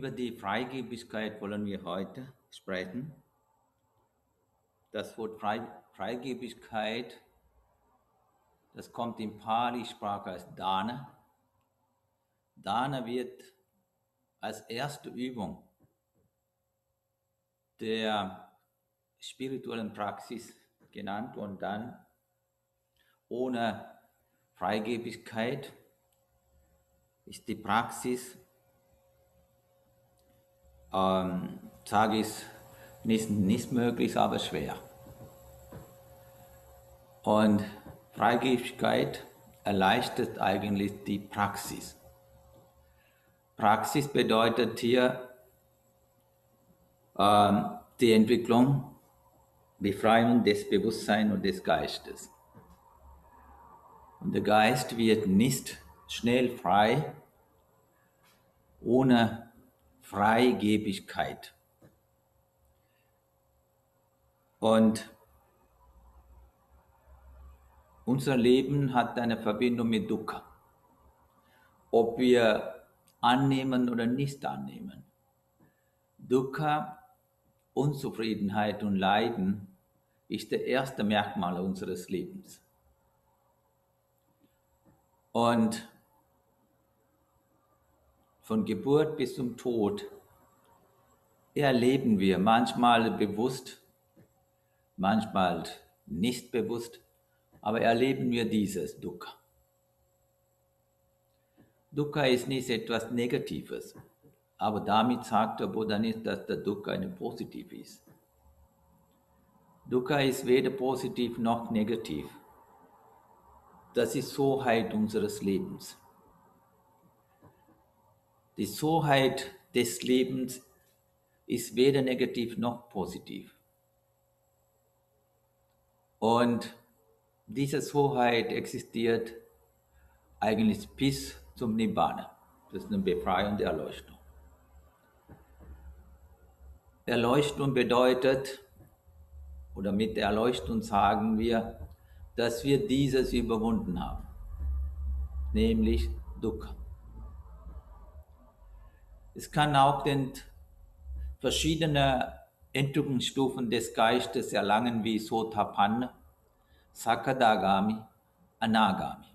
Über die Freigebigkeit wollen wir heute sprechen. Das Wort Frei, Freigebigkeit, das kommt in Pali-Sprache als Dana. Dana wird als erste Übung der spirituellen Praxis genannt und dann ohne Freigebigkeit ist die Praxis ähm, sage ich, nicht, nicht möglich, aber schwer. Und Freigebigkeit erleichtert eigentlich die Praxis. Praxis bedeutet hier ähm, die Entwicklung, Befreiung des Bewusstseins und des Geistes. Und der Geist wird nicht schnell frei ohne Freigebigkeit. Und unser Leben hat eine Verbindung mit Dukkha. Ob wir annehmen oder nicht annehmen. Dukkha, Unzufriedenheit und Leiden ist der erste Merkmal unseres Lebens. Und von Geburt bis zum Tod erleben wir manchmal bewusst, manchmal nicht bewusst, aber erleben wir dieses Dukkha. Dukkha ist nicht etwas Negatives, aber damit sagt der Buddha nicht, dass der Dukkha eine positiv ist. Dukkha ist weder positiv noch negativ. Das ist Soheit unseres Lebens. Die Soheit des Lebens ist weder negativ noch positiv. Und diese Soheit existiert eigentlich bis zum Nibbana. Das ist eine Befreiung der Erleuchtung. Erleuchtung bedeutet, oder mit der Erleuchtung sagen wir, dass wir dieses überwunden haben, nämlich Dukkha. Es kann auch den verschiedene Entwicklungsstufen des Geistes erlangen wie Sotapanna, Sakadagami, Anagami.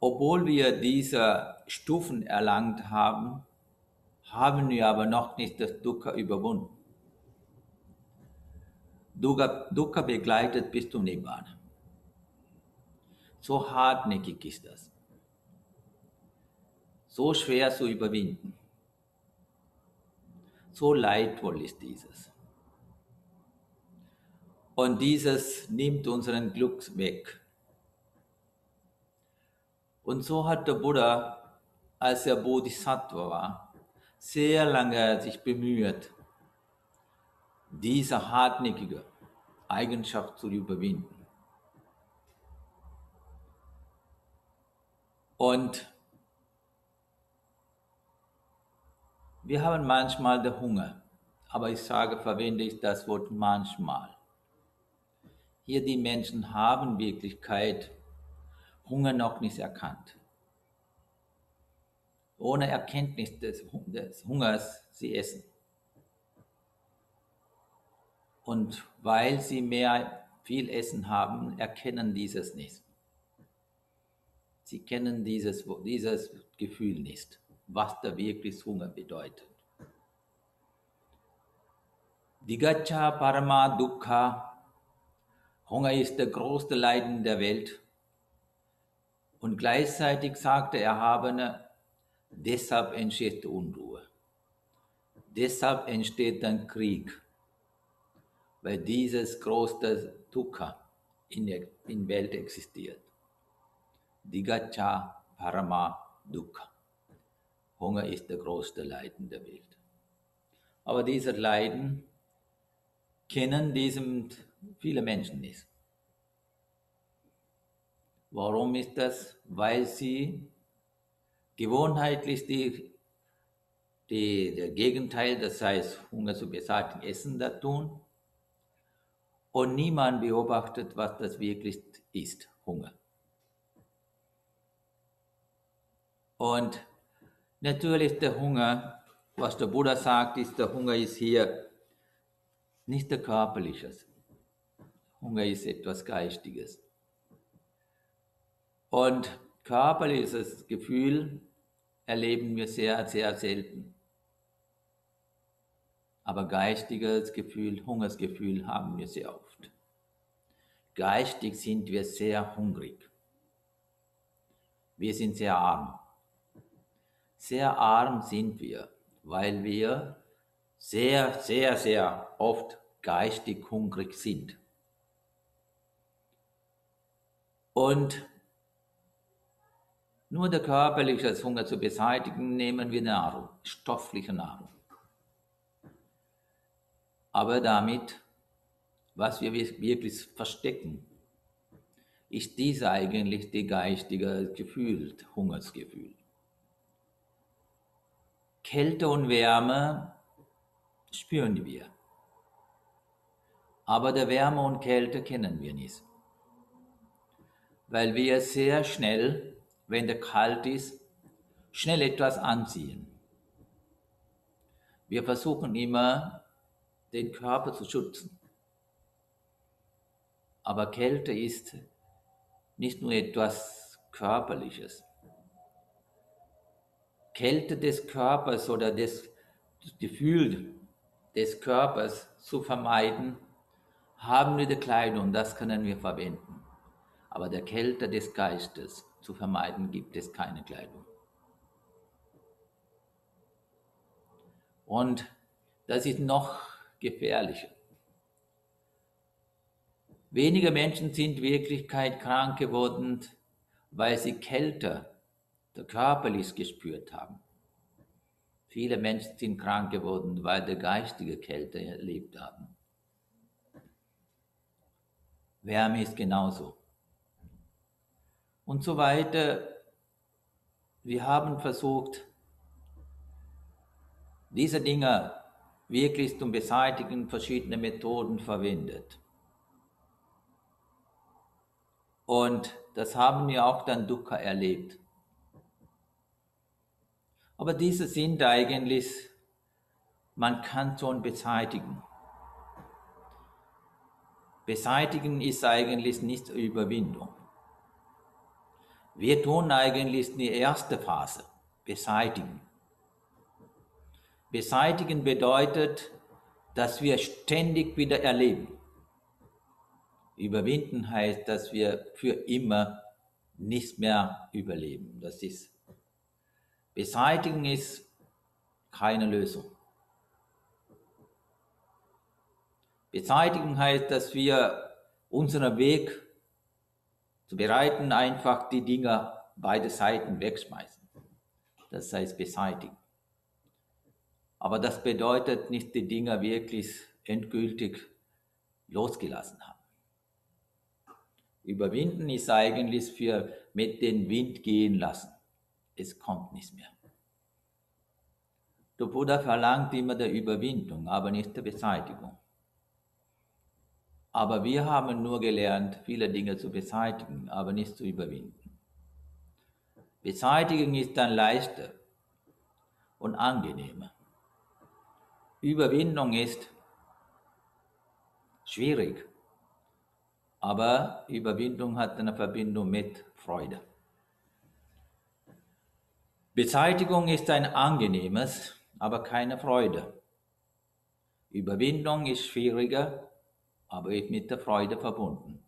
Obwohl wir diese Stufen erlangt haben, haben wir aber noch nicht das Dukkha überwunden. Dukkha, Dukkha begleitet bis zum Nibbana. So hartnäckig ist das so schwer zu überwinden. So leidvoll ist dieses. Und dieses nimmt unseren Glück weg. Und so hat der Buddha, als er Bodhisattva war, sehr lange sich bemüht, diese hartnäckige Eigenschaft zu überwinden. Und Wir haben manchmal den Hunger, aber ich sage, verwende ich das Wort manchmal. Hier die Menschen haben Wirklichkeit Hunger noch nicht erkannt. Ohne Erkenntnis des, des Hungers sie essen. Und weil sie mehr viel Essen haben, erkennen dieses nicht. Sie kennen dieses, dieses Gefühl nicht was da wirklich Hunger bedeutet. Digacha Parama Dukkha, Hunger ist der größte Leiden der Welt. Und gleichzeitig sagt der Erhabene, deshalb entsteht Unruhe. Deshalb entsteht dann Krieg, weil dieses große Dukkha in der Welt existiert. Digacha Parama Dukkha. Hunger ist der größte Leiden der Welt. Aber dieser Leiden kennen diesem viele Menschen nicht. Warum ist das? Weil sie gewohnheitlich die, die, der Gegenteil, das heißt Hunger zu beseitigen, Essen da tun. Und niemand beobachtet, was das wirklich ist, Hunger. Und Natürlich der Hunger, was der Buddha sagt, ist, der Hunger ist hier nicht der körperliches. Hunger ist etwas Geistiges. Und körperliches Gefühl erleben wir sehr, sehr selten. Aber geistiges Gefühl, Hungersgefühl haben wir sehr oft. Geistig sind wir sehr hungrig. Wir sind sehr arm. Sehr arm sind wir, weil wir sehr, sehr, sehr oft geistig hungrig sind. Und nur der körperliche Hunger zu beseitigen, nehmen wir Nahrung, stoffliche Nahrung. Aber damit, was wir wirklich verstecken, ist dies eigentlich die geistige Gefühl, Hungersgefühl. Kälte und Wärme spüren wir. Aber der Wärme und Kälte kennen wir nicht. Weil wir sehr schnell, wenn der kalt ist, schnell etwas anziehen. Wir versuchen immer, den Körper zu schützen. Aber Kälte ist nicht nur etwas Körperliches. Kälte des Körpers oder des Gefühls des Körpers zu vermeiden, haben wir die Kleidung, das können wir verwenden. Aber der Kälte des Geistes zu vermeiden, gibt es keine Kleidung. Und das ist noch gefährlicher. Wenige Menschen sind in Wirklichkeit krank geworden, weil sie Kälte körperlich gespürt haben. Viele Menschen sind krank geworden, weil sie geistige Kälte erlebt haben. Wärme ist genauso. Und so weiter. Wir haben versucht, diese Dinge wirklich zum Beseitigen verschiedene Methoden verwendet. Und das haben wir auch dann Dukkha erlebt. Aber diese sind eigentlich, man kann schon beseitigen. Beseitigen ist eigentlich nicht Überwindung. Wir tun eigentlich die erste Phase, beseitigen. Beseitigen bedeutet, dass wir ständig wieder erleben. Überwinden heißt, dass wir für immer nicht mehr überleben. Das ist Beseitigen ist keine Lösung. Beseitigen heißt, dass wir unseren Weg zu bereiten, einfach die Dinge beide Seiten wegschmeißen. Das heißt beseitigen. Aber das bedeutet nicht, die Dinge wirklich endgültig losgelassen haben. Überwinden ist eigentlich für mit dem Wind gehen lassen es kommt nicht mehr. Der Buddha verlangt immer der Überwindung, aber nicht der Beseitigung. Aber wir haben nur gelernt, viele Dinge zu beseitigen, aber nicht zu überwinden. Beseitigen ist dann leichter und angenehmer. Überwindung ist schwierig, aber Überwindung hat eine Verbindung mit Freude. Beseitigung ist ein angenehmes, aber keine Freude. Überwindung ist schwieriger, aber ist mit der Freude verbunden.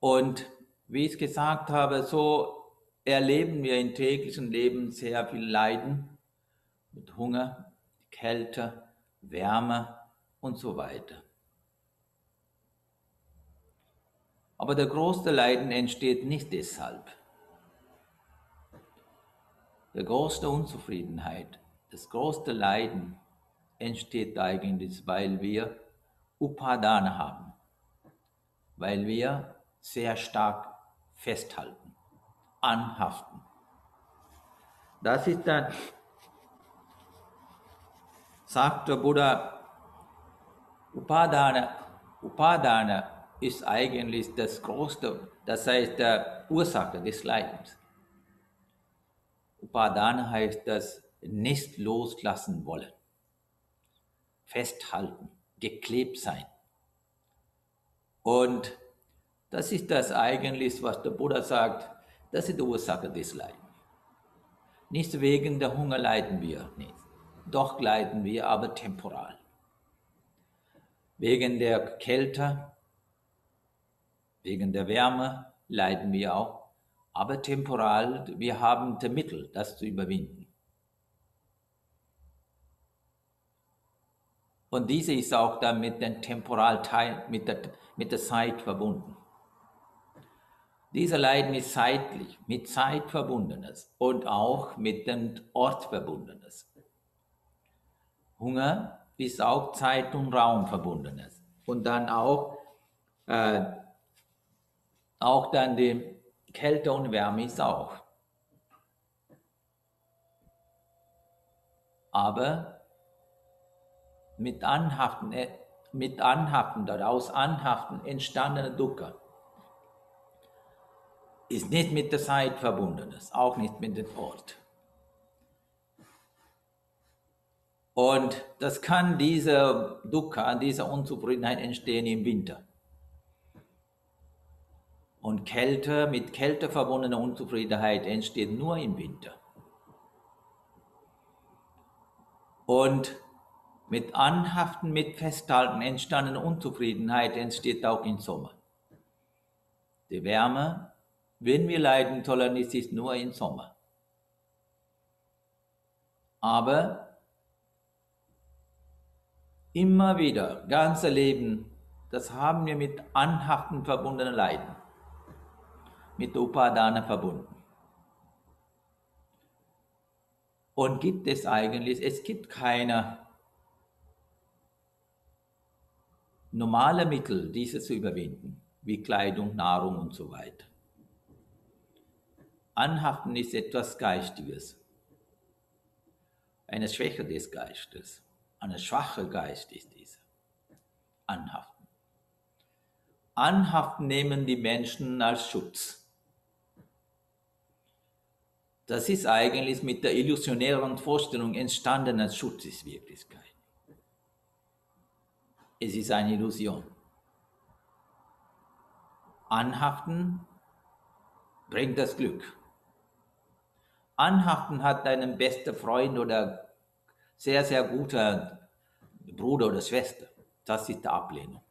Und wie ich gesagt habe, so erleben wir im täglichen Leben sehr viel Leiden mit Hunger, Kälte, Wärme und so weiter. Aber der größte Leiden entsteht nicht deshalb. Der größte Unzufriedenheit, das größte Leiden entsteht eigentlich, weil wir Upadana haben, weil wir sehr stark festhalten, anhaften. Das ist dann, sagt der Buddha, Upadana, Upadana ist eigentlich das größte, das heißt der Ursache des Leidens. Upadana heißt das nicht loslassen wollen, festhalten, geklebt sein. Und das ist das eigentlich, was der Buddha sagt, das ist die Ursache des Leidens. Nicht wegen der Hunger leiden wir nicht. Doch leiden wir, aber temporal. Wegen der Kälte, wegen der Wärme leiden wir auch, aber temporal, wir haben die Mittel, das zu überwinden. Und diese ist auch dann mit dem Temporalteil, mit der, mit der Zeit verbunden. Dieser Leiden ist zeitlich, mit Zeit verbundenes und auch mit dem Ort verbundenes. Hunger ist auch Zeit und Raum verbundenes. Und dann auch, äh, auch dann die Kälte und Wärme ist auch. Aber mit Anhaften, äh, mit Anhaften, daraus Anhaften entstandene Dukkha ist nicht mit der Zeit verbunden, ist auch nicht mit dem Ort. Und das kann diese Dukkha, diese Unzufriedenheit entstehen im Winter. Und Kälte, mit Kälte verbundene Unzufriedenheit entsteht nur im Winter. Und mit Anhaften, mit Festhalten entstandene Unzufriedenheit entsteht auch im Sommer. Die Wärme wenn wir leiden sollen, ist es nur im Sommer. Aber immer wieder, ganze Leben, das haben wir mit Anhaften verbundenen Leiden, mit Upadana verbunden. Und gibt es eigentlich, es gibt keine normale Mittel, diese zu überwinden, wie Kleidung, Nahrung und so weiter. Anhaften ist etwas Geistiges. Eine Schwäche des Geistes. Eine schwache Geist ist diese. Anhaften. Anhaften nehmen die Menschen als Schutz. Das ist eigentlich mit der illusionären Vorstellung entstanden als Schutz ist Wirklichkeit. Es ist eine Illusion. Anhaften bringt das Glück. Anhaften hat deinen besten Freund oder sehr, sehr guter Bruder oder Schwester. Das ist die Ablehnung.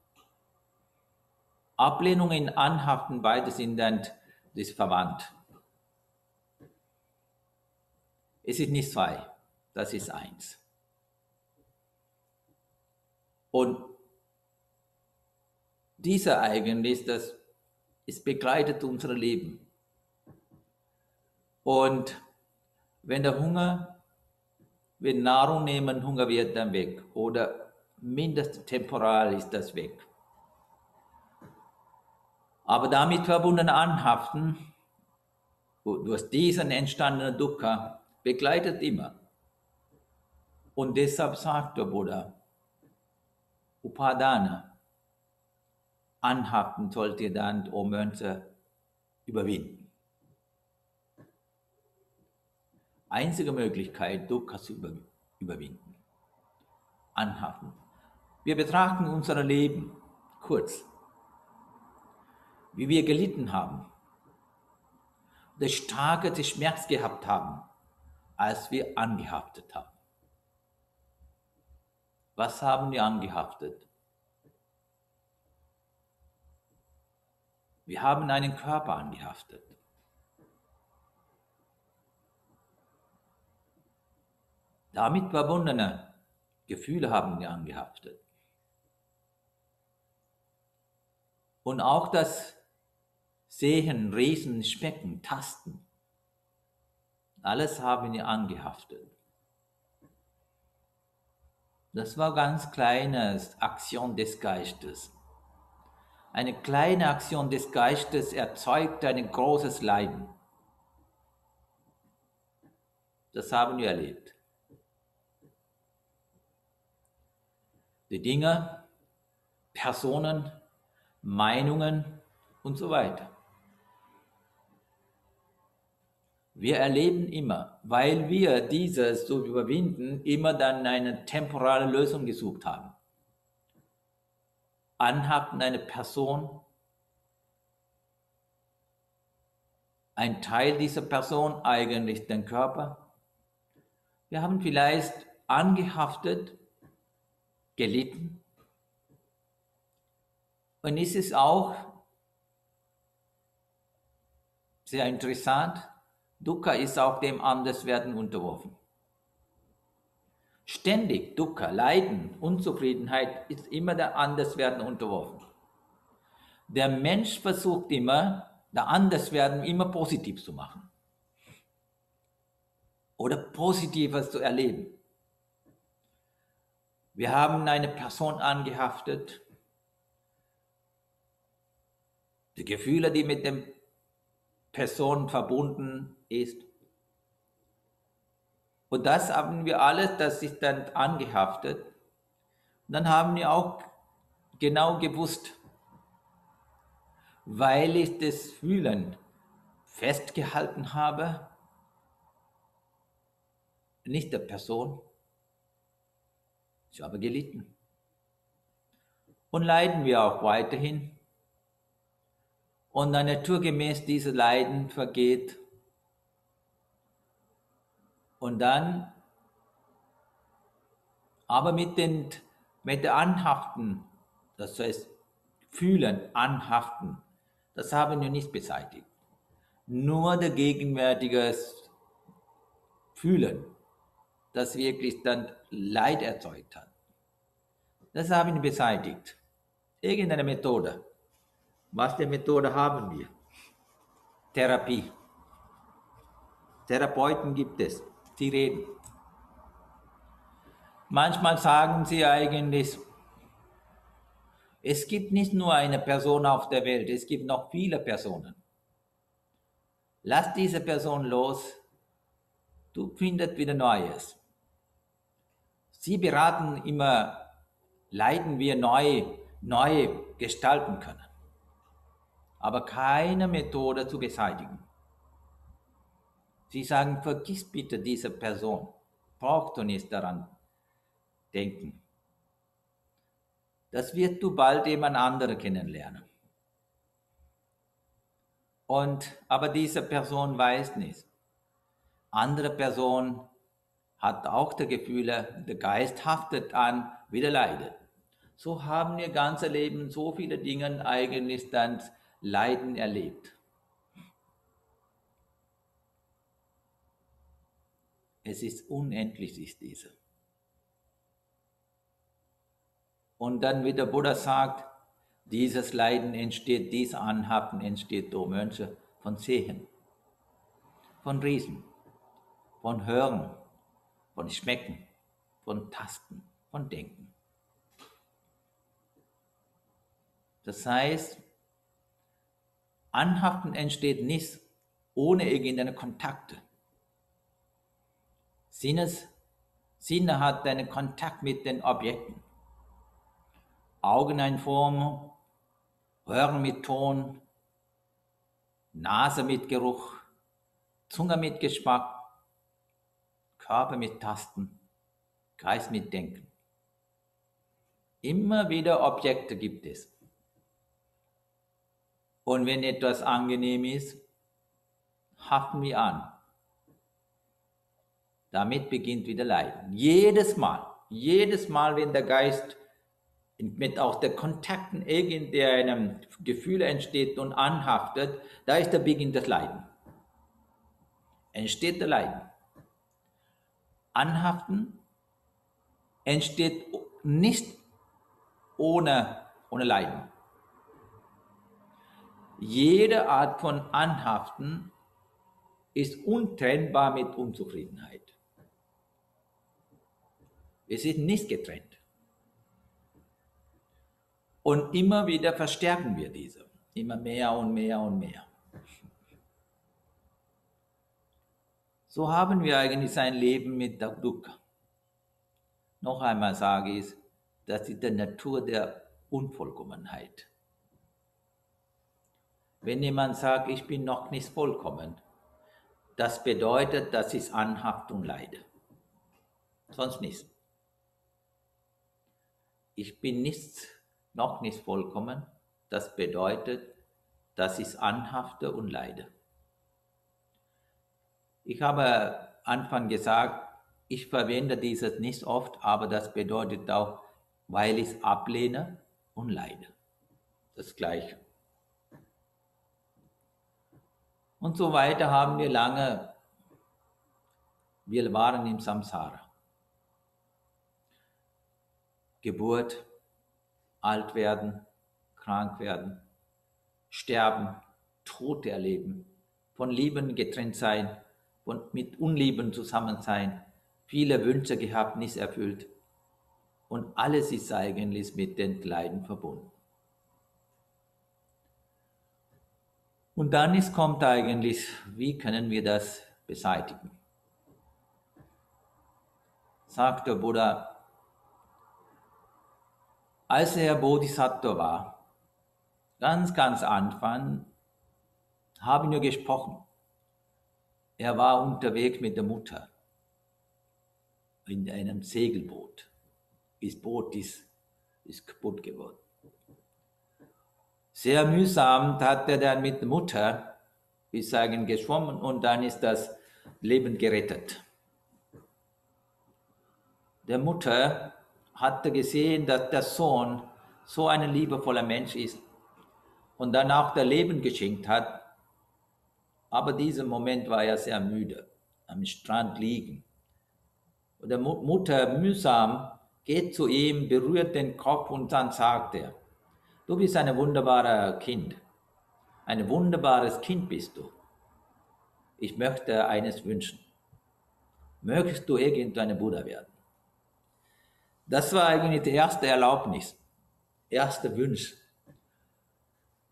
Ablehnung in Anhaften, beide sind dann das verwandt. Es ist nicht zwei, das ist eins. Und dieser eigentlich, das es begleitet unser Leben. Und wenn der Hunger, wenn Nahrung nehmen, Hunger wird dann weg oder mindestens temporal ist das weg. Aber damit verbunden Anhaften, durch diesen entstandenen Dukkha, begleitet immer. Und deshalb sagt der Buddha, Upadana, Anhaften sollt ihr dann, o Mönche, überwinden. einzige Möglichkeit, Dukkha zu über, überwinden. Anhaften. Wir betrachten unser Leben kurz, wie wir gelitten haben, das starke Schmerz gehabt haben, als wir angehaftet haben. Was haben wir angehaftet? Wir haben einen Körper angehaftet. damit verbundene Gefühle haben wir angehaftet. Und auch das Sehen, Riesen, Schmecken, Tasten, alles haben wir angehaftet. Das war ganz kleine Aktion des Geistes. Eine kleine Aktion des Geistes erzeugt ein großes Leiden. Das haben wir erlebt. die Dinge, Personen, Meinungen und so weiter. Wir erleben immer, weil wir dieses zu überwinden, immer dann eine temporale Lösung gesucht haben. Anhaften eine Person, ein Teil dieser Person eigentlich den Körper. Wir haben vielleicht angehaftet, gelitten. Und es ist auch sehr interessant, Dukkha ist auch dem Anderswerden unterworfen. Ständig Dukkha, Leiden, Unzufriedenheit ist immer der Anderswerden unterworfen. Der Mensch versucht immer, der Anderswerden immer positiv zu machen. Oder Positives zu erleben. Wir haben eine Person angehaftet. Die Gefühle, die mit dem Person verbunden ist. Und das haben wir alles, das ist dann angehaftet. Und dann haben wir auch genau gewusst, weil ich das Fühlen festgehalten habe, nicht der Person, ich habe gelitten. Und leiden wir auch weiterhin. Und dann naturgemäß dieses Leiden vergeht und dann aber mit, den, mit der Anhaften, das heißt fühlen, anhaften, das haben wir nicht beseitigt. Nur der gegenwärtige Fühlen, das wirklich dann Leid erzeugt hat. Das haben wir beseitigt. Irgendeine Methode. Was für Methode haben wir? Therapie. Therapeuten gibt es die reden. Manchmal sagen sie eigentlich, es gibt nicht nur eine Person auf der Welt, es gibt noch viele Personen. Lass diese Person los, du findest wieder Neues. Sie beraten immer, leiden wir neu, neu gestalten können, aber keine Methode zu beseitigen. Sie sagen, vergiss bitte diese Person. Brauchst du nicht daran denken. Das wirst du bald jemand anderen kennenlernen. Und, aber diese Person weiß nicht. Andere Person hat auch die Gefühle, der Geist haftet an, wieder leidet. So haben wir ganze Leben so viele Dinge eigentlich dann Leiden erlebt. Es ist unendlich, ist diese. Und dann, wie der Buddha sagt, dieses Leiden entsteht, dies Anhaben entsteht durch Mönche von Sehen, von Riesen, von Hören, von Schmecken, von Tasten, von Denken. Das heißt, Anhaften entsteht nicht ohne irgendeine Kontakte. Sinnes, Sinne hat einen Kontakt mit den Objekten. Augen in Form, Hören mit Ton, Nase mit Geruch, Zunge mit Geschmack, Körper mit Tasten, Geist mit Denken. Immer wieder Objekte gibt es. Und wenn etwas angenehm ist, haften wir an. Damit beginnt wieder Leiden. Jedes Mal, jedes Mal, wenn der Geist mit auch der Kontakten irgendeinem Gefühl entsteht und anhaftet, da ist der Beginn des Leiden. Entsteht der Leiden. Anhaften entsteht nicht ohne, ohne Leiden. Jede Art von Anhaften ist untrennbar mit Unzufriedenheit. Wir sind nicht getrennt. Und immer wieder verstärken wir diese. Immer mehr und mehr und mehr. So haben wir eigentlich sein Leben mit der Dukkha. Noch einmal sage ich, das ist die Natur der Unvollkommenheit. Wenn jemand sagt, ich bin noch nicht vollkommen, das bedeutet, dass ich Anhaftung leide. Sonst nichts. Ich bin nicht, noch nicht vollkommen. Das bedeutet, dass ich anhafte und leide. Ich habe Anfang gesagt, ich verwende dieses nicht oft, aber das bedeutet auch, weil ich es ablehne und leide. Das Gleiche. Und so weiter haben wir lange, wir waren im Samsara. Geburt, alt werden, krank werden, sterben, Tod erleben, von Lieben getrennt sein, von, mit Unlieben zusammen sein, viele Wünsche gehabt, nicht erfüllt. Und alles ist eigentlich mit den Leiden verbunden. Und dann ist, kommt eigentlich, wie können wir das beseitigen? Sagt der Buddha, als er Bodhisattva war, ganz, ganz Anfang, haben wir gesprochen. Er war unterwegs mit der Mutter in einem Segelboot. Das Boot ist, ist kaputt geworden. Sehr mühsam hat er dann mit der Mutter, wie sagen, geschwommen und dann ist das Leben gerettet. Der Mutter hatte gesehen, dass der Sohn so ein liebevoller Mensch ist und dann auch das Leben geschenkt hat. Aber diesen Moment war er sehr müde, am Strand liegen. Und der Mutter mühsam geht zu ihm, berührt den Kopf und dann sagt er, Du bist ein wunderbares Kind. Ein wunderbares Kind bist du. Ich möchte eines wünschen. Möchtest du irgendein Buddha werden? Das war eigentlich die erste Erlaubnis, erste Wunsch.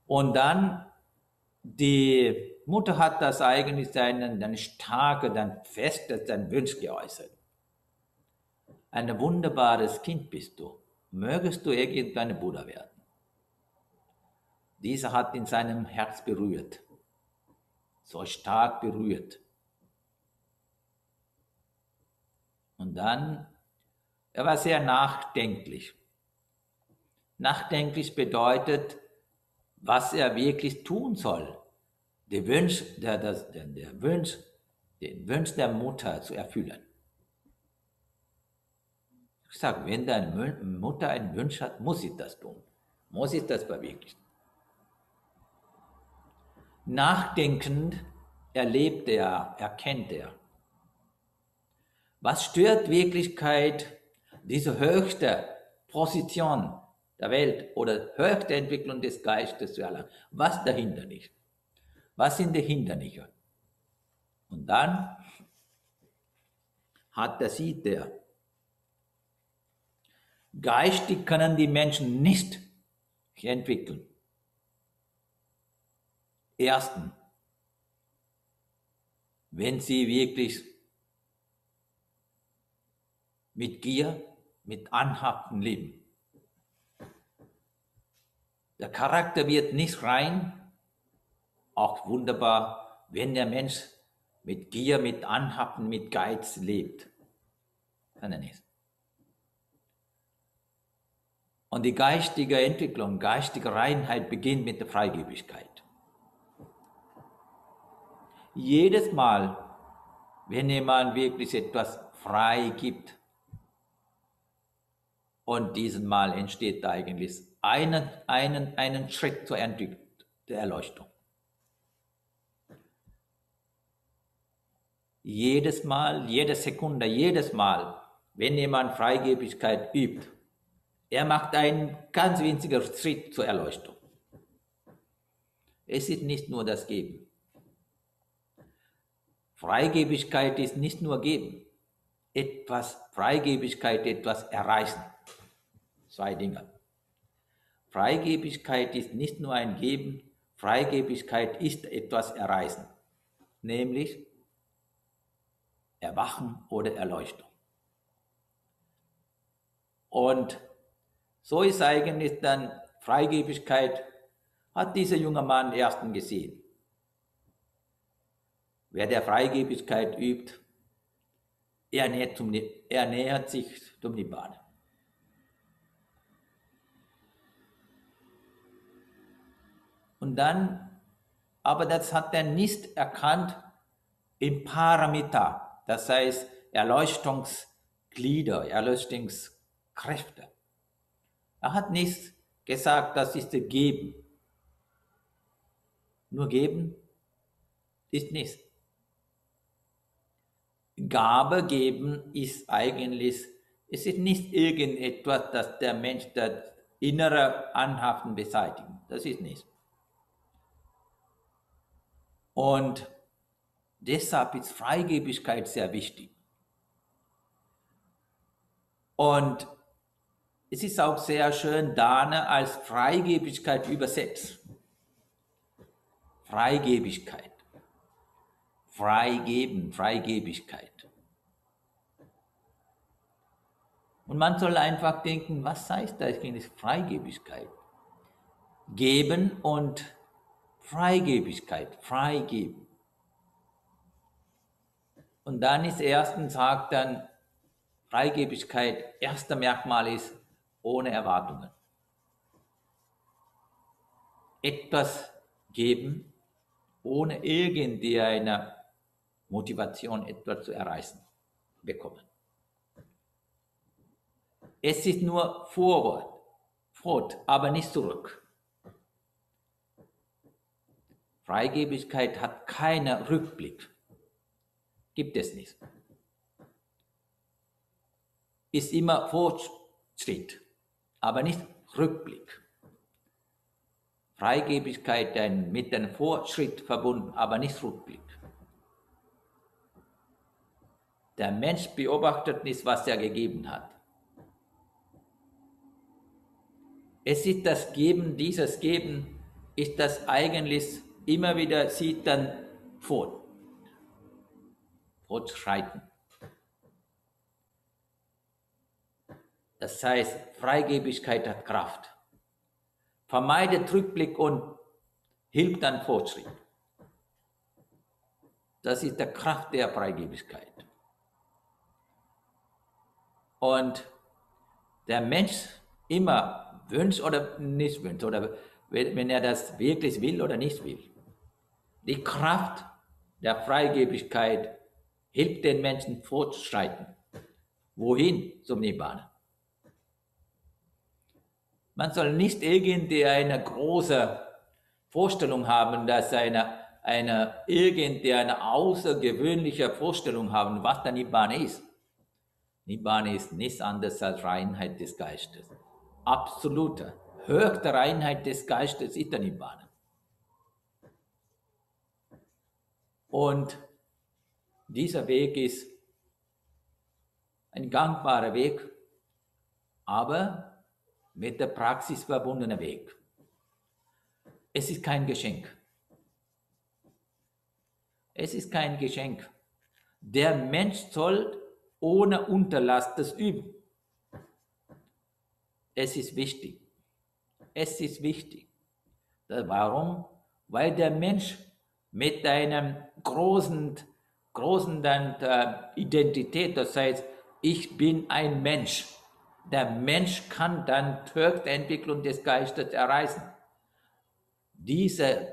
Und dann die Mutter hat das eigentlich seinen, dann starke, dann feste, dann Wunsch geäußert. Ein wunderbares Kind bist du. Mögest du irgendein Buddha werden? Dieser hat in seinem Herz berührt, so stark berührt. Und dann, er war sehr nachdenklich. Nachdenklich bedeutet, was er wirklich tun soll. Der Wunsch, der, der, der Wunsch, den Wunsch der Mutter zu erfüllen. Ich sage, wenn deine Mutter einen Wunsch hat, muss sie das tun. Muss sie das verwirklichen. Nachdenkend erlebt er, erkennt er. Was stört Wirklichkeit, diese höchste Position der Welt oder höchste Entwicklung des Geistes zu erlangen? Was dahinter nicht? Was sind die Hindernisse? Und dann hat er, sieht er, geistig können die Menschen nicht entwickeln. Ersten, wenn sie wirklich mit Gier, mit Anhaken leben. Der Charakter wird nicht rein, auch wunderbar, wenn der Mensch mit Gier, mit Anhaken, mit Geiz lebt. Kann er nicht. Und die geistige Entwicklung, geistige Reinheit beginnt mit der Freigebigkeit. Jedes Mal, wenn jemand wirklich etwas frei gibt, und diesen Mal entsteht eigentlich einen, einen, einen Schritt zur Erleuchtung. Jedes Mal, jede Sekunde, jedes Mal, wenn jemand Freigebigkeit übt, er macht einen ganz winzigen Schritt zur Erleuchtung. Es ist nicht nur das Geben. Freigebigkeit ist nicht nur geben, etwas Freigebigkeit, etwas erreichen. Zwei Dinge. Freigebigkeit ist nicht nur ein Geben, Freigebigkeit ist etwas erreichen, nämlich Erwachen oder Erleuchtung. Und so ist eigentlich dann Freigebigkeit, hat dieser junge Mann ersten gesehen. Wer der Freigebigkeit übt, er nähert, zum, er nähert sich zum Nibbana. Und dann, aber das hat er nicht erkannt im Paramita, das heißt Erleuchtungsglieder, Erleuchtungskräfte. Er hat nicht gesagt, das ist Geben. Nur geben ist nicht. Gabe geben ist eigentlich, es ist nicht irgendetwas, das der Mensch das innere Anhaften beseitigen. Das ist nicht. Und deshalb ist Freigebigkeit sehr wichtig. Und es ist auch sehr schön, Dane als Freigebigkeit übersetzt. Freigebigkeit. Freigeben, Freigebigkeit. Und man soll einfach denken, was heißt das eigentlich Freigebigkeit? Geben und Freigebigkeit, freigeben. Und dann ist erstens sagt dann, Freigebigkeit, erster Merkmal ist ohne Erwartungen. Etwas geben, ohne irgendeine Motivation, etwas zu erreichen, bekommen. Es ist nur Vorwort, fort, aber nicht zurück. Freigebigkeit hat keinen Rückblick. Gibt es nicht. Ist immer Fortschritt, aber nicht Rückblick. Freigebigkeit mit dem Fortschritt verbunden, aber nicht Rückblick. Der Mensch beobachtet nicht, was er gegeben hat. Es ist das Geben, dieses Geben ist das eigentlich immer wieder sieht dann fort, fortschreiten. Das heißt, Freigebigkeit hat Kraft. Vermeidet Rückblick und hilft dann Fortschritt. Das ist die Kraft der Freigebigkeit. Und der Mensch immer wünscht oder nicht wünscht, oder wenn er das wirklich will oder nicht will. Die Kraft der Freigebigkeit hilft den Menschen fortzuschreiten. Wohin? Zum Nibbana. Man soll nicht irgendeine große Vorstellung haben, dass eine, eine irgendeine außergewöhnliche Vorstellung haben, was der Nibbana ist. Nibbana ist nichts anderes als Reinheit des Geistes. Absolute, höchste Reinheit des Geistes ist der Nibbana. Und dieser Weg ist ein gangbarer Weg, aber mit der Praxis verbundener Weg. Es ist kein Geschenk. Es ist kein Geschenk. Der Mensch soll ohne Unterlass das üben. Es ist wichtig. Es ist wichtig. Warum? Weil der Mensch mit einem großen, großen äh, Identität. Das heißt, ich bin ein Mensch. Der Mensch kann dann höchste Entwicklung des Geistes erreichen. Diese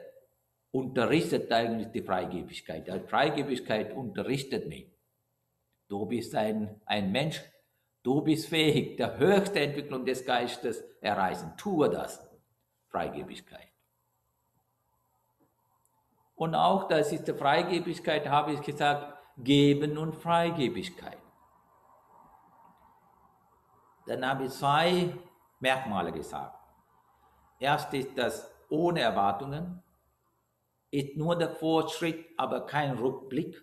unterrichtet eigentlich die Freigebigkeit. Die Freigebigkeit unterrichtet mich. Du bist ein, ein Mensch, du bist fähig, die höchste Entwicklung des Geistes erreichen. Tue das. Freigebigkeit. Und auch, das ist die Freigebigkeit, habe ich gesagt, Geben und Freigebigkeit. Dann habe ich zwei Merkmale gesagt. Erst ist das ohne Erwartungen, ist nur der Fortschritt, aber kein Rückblick.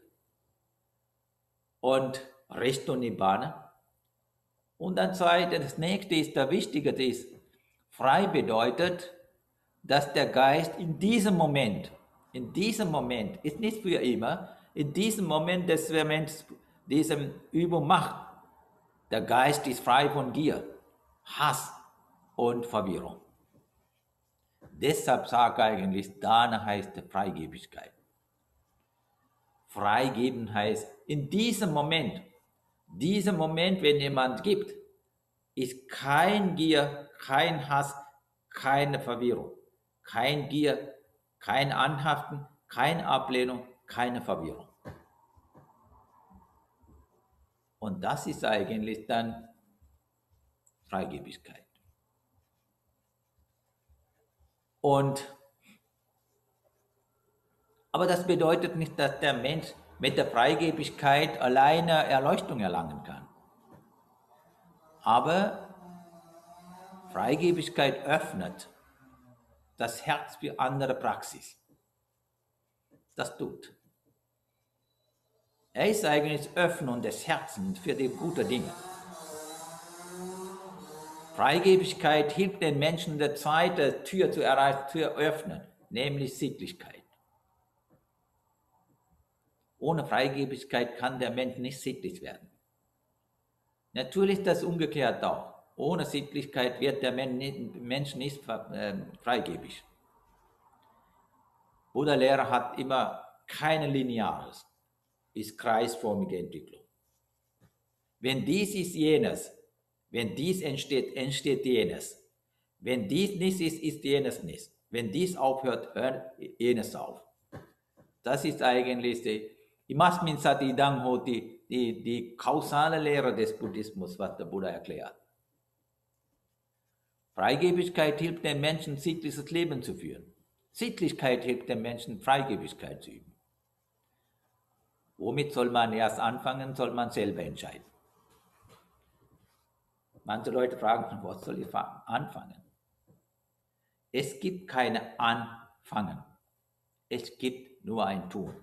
Und Richtung Nibbana. Und dann zweitens, das nächste ist, der wichtige ist, frei bedeutet, dass der Geist in diesem Moment in diesem Moment, ist nicht für immer, in diesem Moment, dass der Mensch diese Übung macht, der Geist ist frei von Gier, Hass und Verwirrung. Deshalb sage ich eigentlich, Dana heißt Freigebigkeit. freigeben heißt, in diesem Moment, diesem Moment, wenn jemand gibt, ist kein Gier, kein Hass, keine Verwirrung, kein Gier, kein Anhaften, keine Ablehnung, keine Verwirrung. Und das ist eigentlich dann Freigebigkeit. Und aber das bedeutet nicht, dass der Mensch mit der Freigebigkeit alleine Erleuchtung erlangen kann. Aber Freigebigkeit öffnet das Herz für andere Praxis. Das tut. Er ist eigentlich Öffnen des Herzens für die guten Dinge. Freigebigkeit hilft den Menschen, die zweite Tür zu erreichen, zu öffnen, nämlich Sittlichkeit. Ohne Freigebigkeit kann der Mensch nicht sittlich werden. Natürlich das umgekehrt auch. Ohne Sittlichkeit wird der Mensch nicht ähm, freigebig. Buddha Lehrer hat immer keine Lineares, ist kreisförmige Entwicklung. Wenn dies ist jenes, wenn dies entsteht, entsteht jenes. Wenn dies nicht ist, ist jenes nicht. Wenn dies aufhört, hört jenes auf. Das ist eigentlich die Imasmin Sati Dangho, die, die, die kausale Lehre des Buddhismus, was der Buddha erklärt. Freigebigkeit hilft den Menschen, sittliches Leben zu führen. Sittlichkeit hilft den Menschen, Freigebigkeit zu üben. Womit soll man erst anfangen, soll man selber entscheiden. Manche Leute fragen, was soll ich anfangen? Es gibt keine Anfangen. Es gibt nur ein Tun.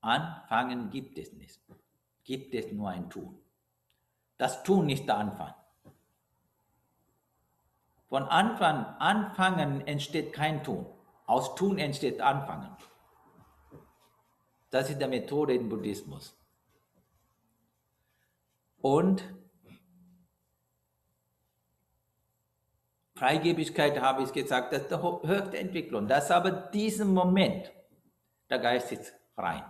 Anfangen gibt es nicht. Gibt es nur ein Tun. Das Tun ist der Anfang. Von Anfang, Anfangen entsteht kein Tun. Aus Tun entsteht Anfangen. Das ist die Methode im Buddhismus. Und Freigebigkeit habe ich gesagt, das ist die höchste Entwicklung. Das ist aber diesen Moment, der Geist ist frei.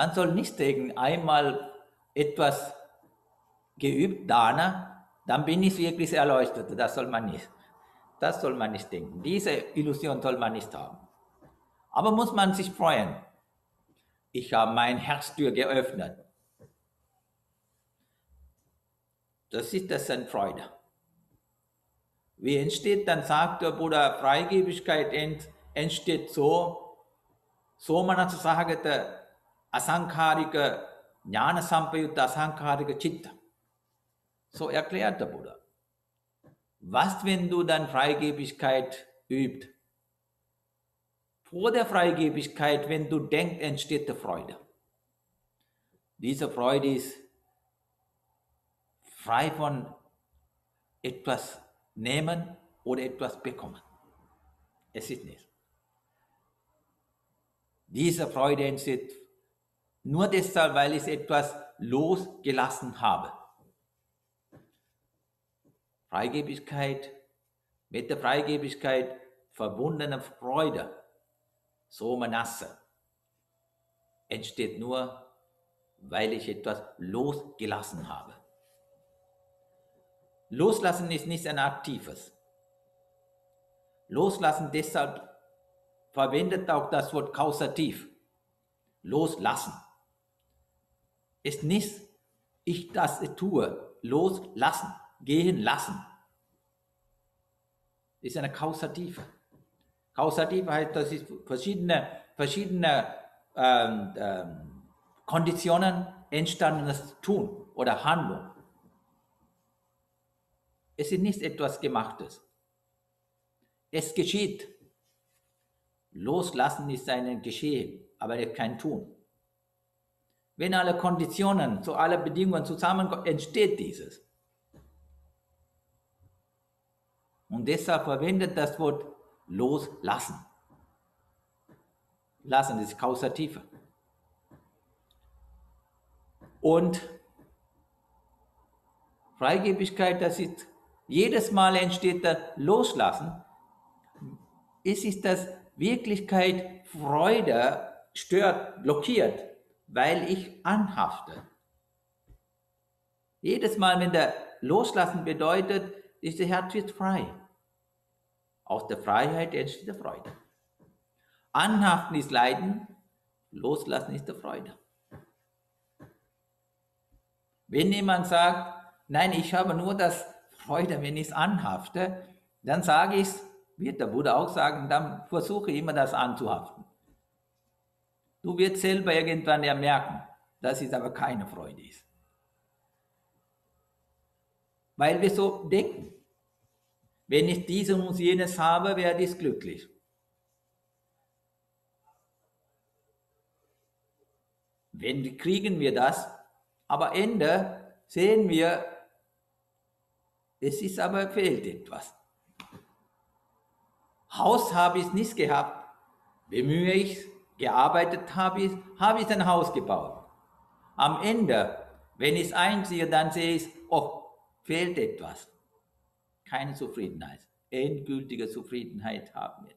Man soll nicht denken, einmal etwas geübt, Dana, dann bin ich wirklich erleuchtet. Das soll man nicht. Das soll man nicht denken. Diese Illusion soll man nicht haben. Aber muss man sich freuen. Ich habe mein Herztür geöffnet. Das ist das an Freude. Wie entsteht, dann sagt der Buddha, Freigebigkeit entsteht so, so man hat Asankarika, Jnana Sampayutta Asankarika Chitta. So erklärt der Buddha. Was, wenn du dann Freigebigkeit übt? Vor der Freigebigkeit, wenn du denkst, entsteht die Freude. Diese Freude ist frei von etwas nehmen oder etwas bekommen. Es ist nicht. Diese Freude entsteht nur deshalb, weil ich etwas losgelassen habe. Freigebigkeit, mit der Freigebigkeit verbundene Freude, so Manasse, entsteht nur, weil ich etwas losgelassen habe. Loslassen ist nicht ein aktives. Loslassen deshalb verwendet auch das Wort kausativ. Loslassen. Ist nicht, ich das tue. Loslassen. Gehen lassen. Ist eine Kausative. Kausative heißt, dass es verschiedene, verschiedene ähm, ähm, Konditionen entstandenes Tun oder Handlung. Es ist nicht etwas Gemachtes. Es geschieht. Loslassen ist ein Geschehen, aber kein Tun. Wenn alle Konditionen, zu alle Bedingungen zusammenkommen, entsteht dieses. Und deshalb verwendet das Wort loslassen. Lassen ist Kausative. Und Freigebigkeit, das ist jedes Mal entsteht das Loslassen. Es ist das, Wirklichkeit Freude stört, blockiert, weil ich anhafte. Jedes Mal, wenn der Loslassen bedeutet, ist der Herz wird frei. Aus der Freiheit entsteht der Freude. Anhaften ist Leiden, Loslassen ist der Freude. Wenn jemand sagt, nein, ich habe nur das Freude, wenn ich es anhafte, dann sage ich es, wird der Buddha auch sagen, dann versuche immer das anzuhaften. Du wirst selber irgendwann ja merken, dass es aber keine Freude ist. Weil wir so denken. Wenn ich dies und jenes habe, werde ich glücklich. Wenn kriegen wir das, aber Ende sehen wir, es ist aber fehlt etwas. Haus habe ich nicht gehabt, bemühe ich, gearbeitet habe ich, habe ich ein Haus gebaut. Am Ende, wenn ich es einziehe, dann sehe ich, oh, fehlt etwas keine Zufriedenheit. Endgültige Zufriedenheit haben wir.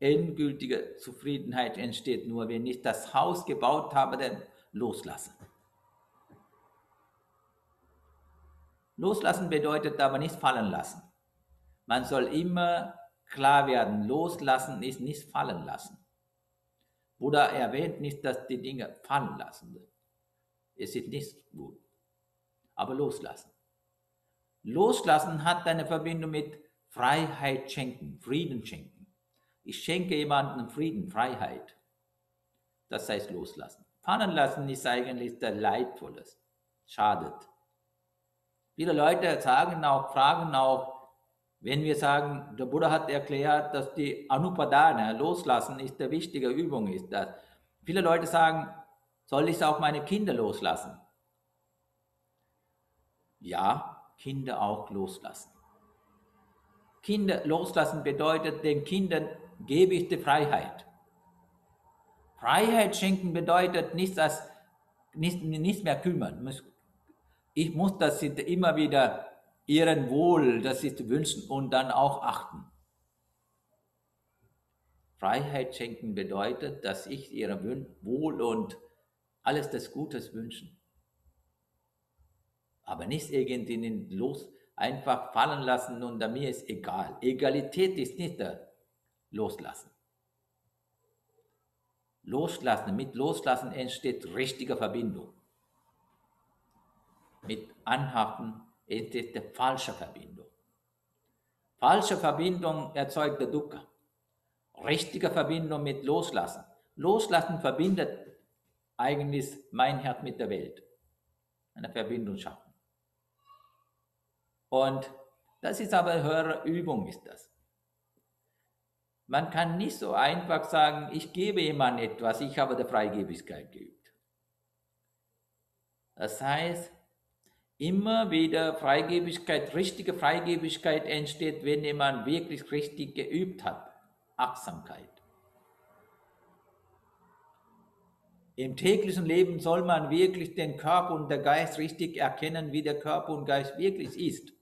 Endgültige Zufriedenheit entsteht nur, wenn ich das Haus gebaut habe, dann loslassen. Loslassen bedeutet aber nicht fallen lassen. Man soll immer klar werden, loslassen ist nicht fallen lassen. Buddha erwähnt nicht, dass die Dinge fallen lassen. Es ist nicht gut. Aber loslassen. Loslassen hat eine Verbindung mit Freiheit schenken, Frieden schenken. Ich schenke jemandem Frieden, Freiheit. Das heißt loslassen. Fallen lassen ist eigentlich der Leidvolles. Schadet. Viele Leute sagen auch, fragen auch, wenn wir sagen, der Buddha hat erklärt, dass die Anupadana, loslassen, ist der wichtige Übung ist. Das. Viele Leute sagen, soll ich auch meine Kinder loslassen? Ja, Kinder auch loslassen. Kinder loslassen bedeutet, den Kindern gebe ich die Freiheit. Freiheit schenken bedeutet nicht, dass nicht, nicht mehr kümmern. Ich muss das immer wieder ihren Wohl, das sie wünschen und dann auch achten. Freiheit schenken bedeutet, dass ich ihrem Wohl und alles das Gutes wünschen aber nicht irgendwie los einfach fallen lassen und mir ist egal. Egalität ist nicht der Loslassen. Loslassen, mit Loslassen entsteht richtige Verbindung. Mit Anhaften entsteht eine falsche Verbindung. Falsche Verbindung erzeugt der Dukkha. Richtige Verbindung mit Loslassen. Loslassen verbindet eigentlich mein Herz mit der Welt. Eine Verbindung schaffen. Und das ist aber höhere Übung, ist das. Man kann nicht so einfach sagen, ich gebe jemandem etwas, ich habe der Freigebigkeit geübt. Das heißt, immer wieder Freigebigkeit, richtige Freigebigkeit entsteht, wenn jemand wirklich richtig geübt hat. Achtsamkeit. Im täglichen Leben soll man wirklich den Körper und der Geist richtig erkennen, wie der Körper und Geist wirklich ist.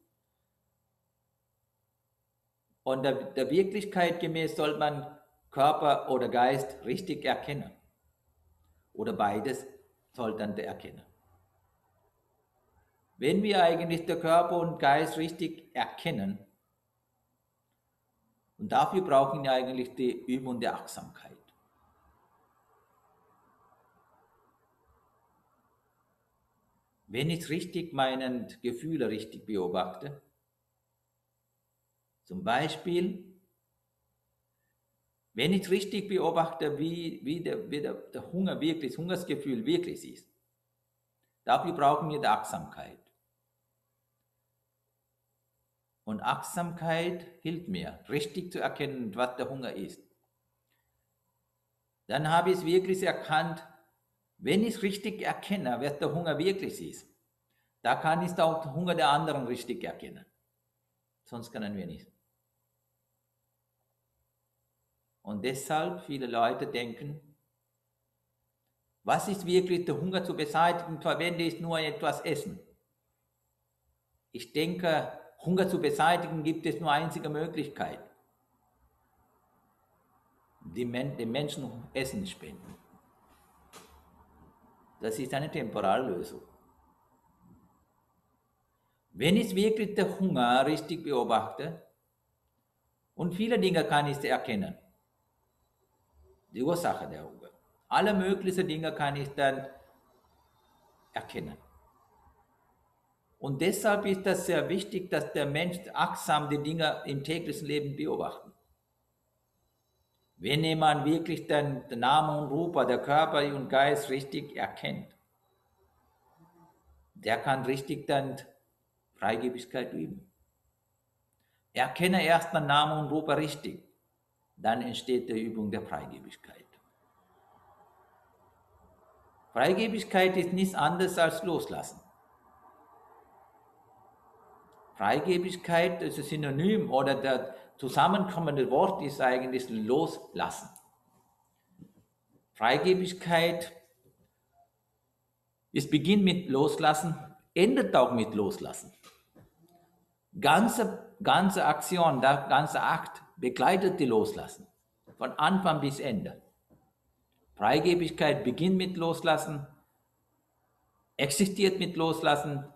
Und der, der Wirklichkeit gemäß soll man Körper oder Geist richtig erkennen. Oder beides soll dann der erkennen. Wenn wir eigentlich der Körper und Geist richtig erkennen, und dafür brauchen wir eigentlich die Übung der Achtsamkeit. Wenn ich richtig meine Gefühle richtig beobachte, zum Beispiel, wenn ich richtig beobachte, wie, wie, der, wie der, der Hunger wirklich, das Hungersgefühl wirklich ist, dafür brauchen wir die Achtsamkeit. Und Achtsamkeit hilft mir, richtig zu erkennen, was der Hunger ist. Dann habe ich es wirklich erkannt, wenn ich es richtig erkenne, was der Hunger wirklich ist, da kann ich auch den Hunger der anderen richtig erkennen. Sonst können wir nicht. Und deshalb viele Leute denken, was ist wirklich der Hunger zu beseitigen, verwende ich nur etwas Essen. Ich denke, Hunger zu beseitigen gibt es nur einzige Möglichkeit. den Menschen Essen spenden. Das ist eine Temporallösung. Wenn ich wirklich den Hunger richtig beobachte, und viele Dinge kann ich erkennen, die Ursache der Hunger. Alle möglichen Dinge kann ich dann erkennen. Und deshalb ist das sehr wichtig, dass der Mensch achtsam die Dinge im täglichen Leben beobachtet. Wenn jemand wirklich den Namen und Rupa, der Körper und Geist richtig erkennt, der kann richtig dann Freigebigkeit üben. Erkenne erst den Namen und Rupa richtig, dann entsteht die Übung der Freigebigkeit. Freigebigkeit ist nichts anderes als Loslassen. Freigebigkeit ist ein Synonym oder der zusammenkommende Wort ist eigentlich Loslassen. Freigebigkeit es beginnt mit Loslassen, endet auch mit Loslassen. Ganze, ganze Aktion, der ganze Akt begleitet die Loslassen. Von Anfang bis Ende. Freigebigkeit beginnt mit Loslassen, existiert mit Loslassen,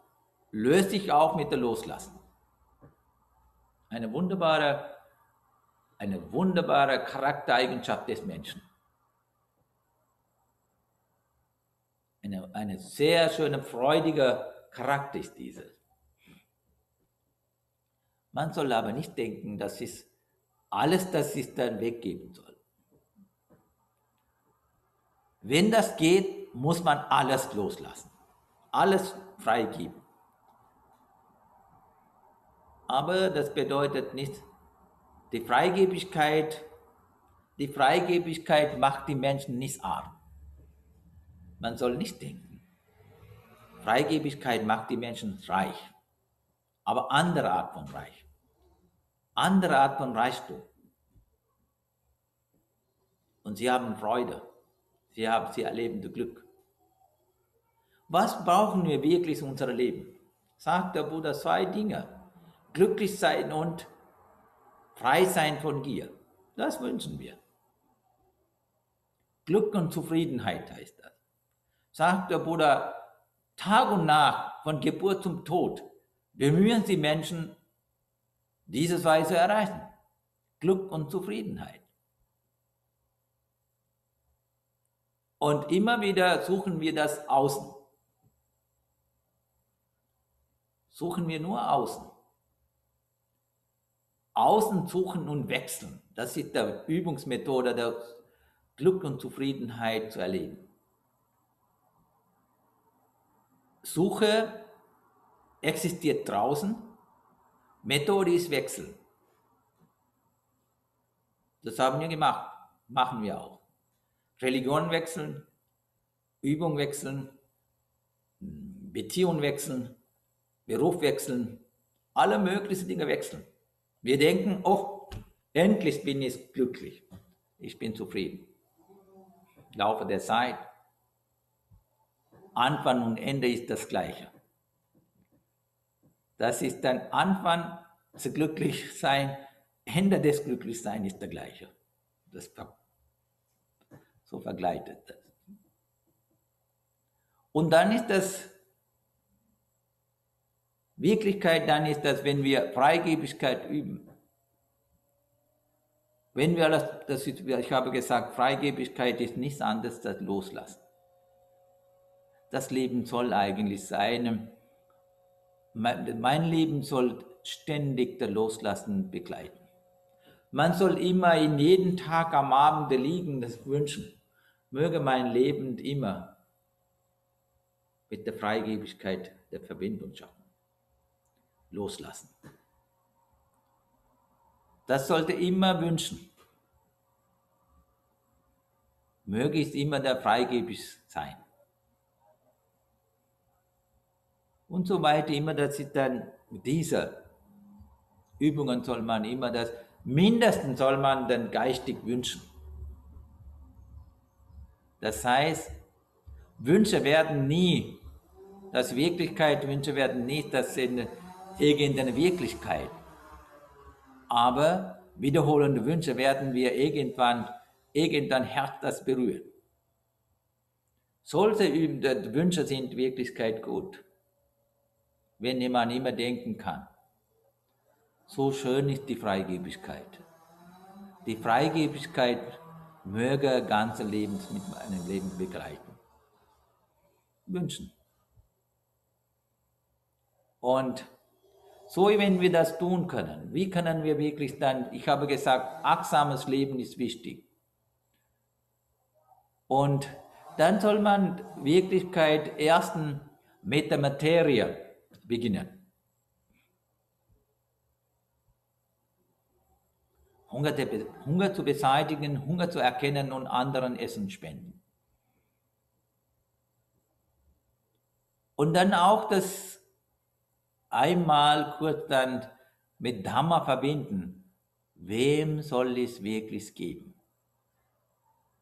löst sich auch mit der Loslassen. Eine wunderbare, eine wunderbare Charaktereigenschaft des Menschen. Eine, eine sehr schöne, freudige Charakter ist dieses. Man soll aber nicht denken, dass es alles, das es dann weggeben soll. Wenn das geht, muss man alles loslassen, alles freigeben. Aber das bedeutet nicht, die Freigebigkeit, die Freigebigkeit macht die Menschen nicht arm. Man soll nicht denken. Freigebigkeit macht die Menschen reich, aber andere Art von reich andere Art von Reichtum. Und sie haben Freude. Sie, haben, sie erleben das Glück. Was brauchen wir wirklich in unserem Leben? Sagt der Buddha zwei Dinge. Glücklich sein und frei sein von Gier. Das wünschen wir. Glück und Zufriedenheit heißt das. Sagt der Buddha, Tag und Nacht, von Geburt zum Tod, bemühen Sie Menschen diese Weise erreichen. Glück und Zufriedenheit. Und immer wieder suchen wir das Außen. Suchen wir nur Außen. Außen suchen und wechseln. Das ist der Übungsmethode der Glück und Zufriedenheit zu erleben. Suche existiert draußen Methode ist Wechsel. Das haben wir gemacht, machen wir auch. Religion wechseln, Übung wechseln, Beziehung wechseln, Beruf wechseln, alle möglichen Dinge wechseln. Wir denken, oh, endlich bin ich glücklich, ich bin zufrieden. Laufe der Zeit, Anfang und Ende ist das Gleiche. Das ist dann Anfang des Glücklichsein, Ende des Glücklichseins ist der gleiche. Das so vergleitet das. Und dann ist das Wirklichkeit, dann ist das, wenn wir Freigebigkeit üben. Wenn wir das, das ist, ich habe gesagt, Freigebigkeit ist nichts anderes als Loslassen. Das Leben soll eigentlich sein, mein Leben soll ständig das Loslassen begleiten. Man soll immer in jeden Tag am Abend liegen, das wünschen. Möge mein Leben immer mit der Freigebigkeit der Verbindung schaffen. Loslassen. Das sollte immer wünschen. Es immer der freigebig sein. und so weiter. Immer, das ist dann diese Übungen soll man immer das, mindestens soll man dann geistig wünschen. Das heißt, Wünsche werden nie, das Wirklichkeit, Wünsche werden nicht, das sind irgendeine Wirklichkeit. Aber wiederholende Wünsche werden wir irgendwann irgendein Herz das berührt. Solche Wünsche sind in Wirklichkeit gut, wenn man immer denken kann. So schön ist die Freigebigkeit. Die Freigebigkeit möge ganze Lebens mit meinem Leben begleiten. Wünschen. Und so, wenn wir das tun können, wie können wir wirklich dann, ich habe gesagt, achtsames Leben ist wichtig. Und dann soll man Wirklichkeit ersten mit der Materie beginnen. Hunger, Hunger zu beseitigen, Hunger zu erkennen und anderen Essen spenden. Und dann auch das einmal kurz dann mit Dhamma verbinden. Wem soll es wirklich geben?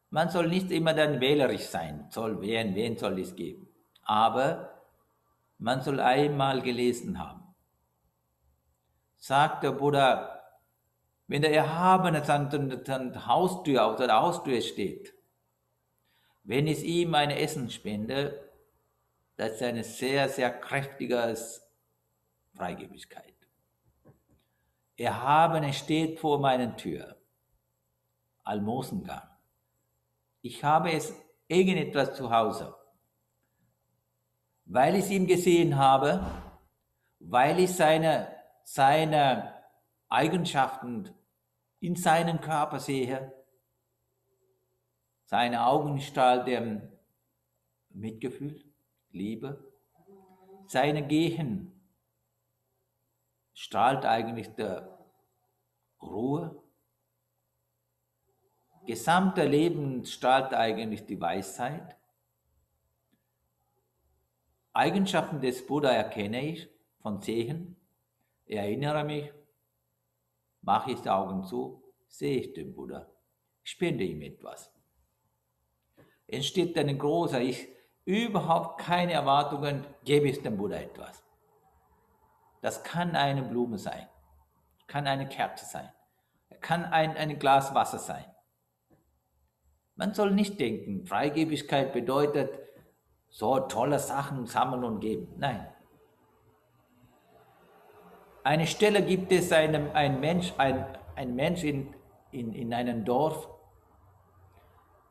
Man soll nicht immer dann wählerisch sein, soll wen, wen soll es geben. Aber man soll einmal gelesen haben. Sagt der Buddha, wenn der Erhabene an der Haustür, auf der Haustür steht, wenn ich ihm ein Essen spende, das ist eine sehr, sehr kräftige Freigebigkeit. Erhabene steht vor meiner Tür. Almosengang. Ich habe es irgendetwas zu Hause. Weil ich ihn gesehen habe, weil ich seine, seine Eigenschaften in seinem Körper sehe, seine Augen strahlt Mitgefühl, Liebe, seine Gehen strahlt eigentlich der Ruhe, gesamte Leben strahlt eigentlich die Weisheit. Eigenschaften des Buddha erkenne ich von Sehen, erinnere mich, mache ich die Augen zu, sehe ich den Buddha, spende ihm etwas. Entsteht ein großer Ich, überhaupt keine Erwartungen, gebe ich dem Buddha etwas. Das kann eine Blume sein, kann eine Kerze sein, kann ein, ein Glas Wasser sein. Man soll nicht denken, Freigebigkeit bedeutet, so tolle Sachen sammeln und geben. Nein, eine Stelle gibt es einem, ein Mensch, ein, ein Mensch in, in, in einem Dorf,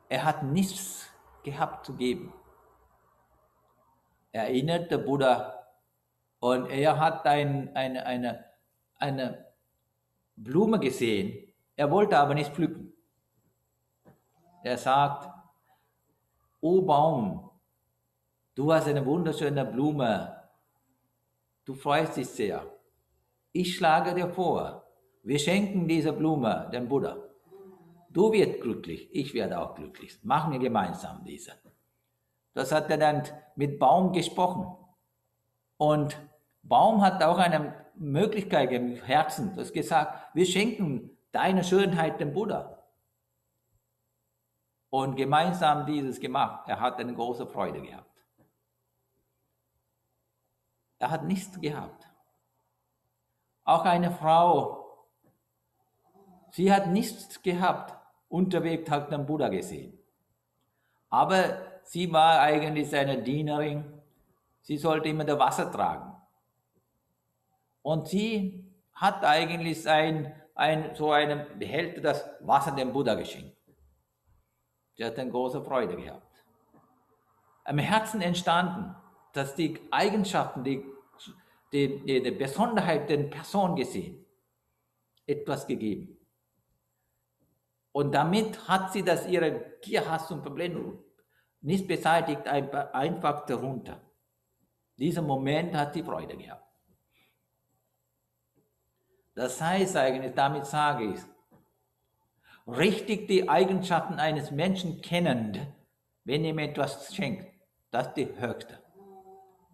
er hat nichts gehabt zu geben. Erinnert der Buddha und er hat ein, eine, eine, eine Blume gesehen, er wollte aber nicht pflücken. Er sagt, O Baum, du hast eine wunderschöne Blume, du freust dich sehr. Ich schlage dir vor, wir schenken diese Blume dem Buddha. Du wirst glücklich, ich werde auch glücklich. Machen wir gemeinsam diese. Das hat er dann mit Baum gesprochen. Und Baum hat auch eine Möglichkeit im Herzen, das gesagt, wir schenken deine Schönheit dem Buddha. Und gemeinsam dieses gemacht. Er hat eine große Freude gehabt. Er hat nichts gehabt. Auch eine Frau, sie hat nichts gehabt, unterwegs hat den Buddha gesehen. Aber sie war eigentlich seine Dienerin, sie sollte immer das Wasser tragen. Und sie hat eigentlich ein, ein, so einen Behälter das Wasser dem Buddha geschenkt. Sie hat eine große Freude gehabt. Am Herzen entstanden, dass die Eigenschaften, die die, die, Besonderheit der Person gesehen, etwas gegeben. Und damit hat sie das ihre Gierhass und Problem nicht beseitigt, einfach darunter. Dieser Moment hat sie Freude gehabt. Das heißt eigentlich, damit sage ich, richtig die Eigenschaften eines Menschen kennend, wenn ihm etwas schenkt, das ist die höchste.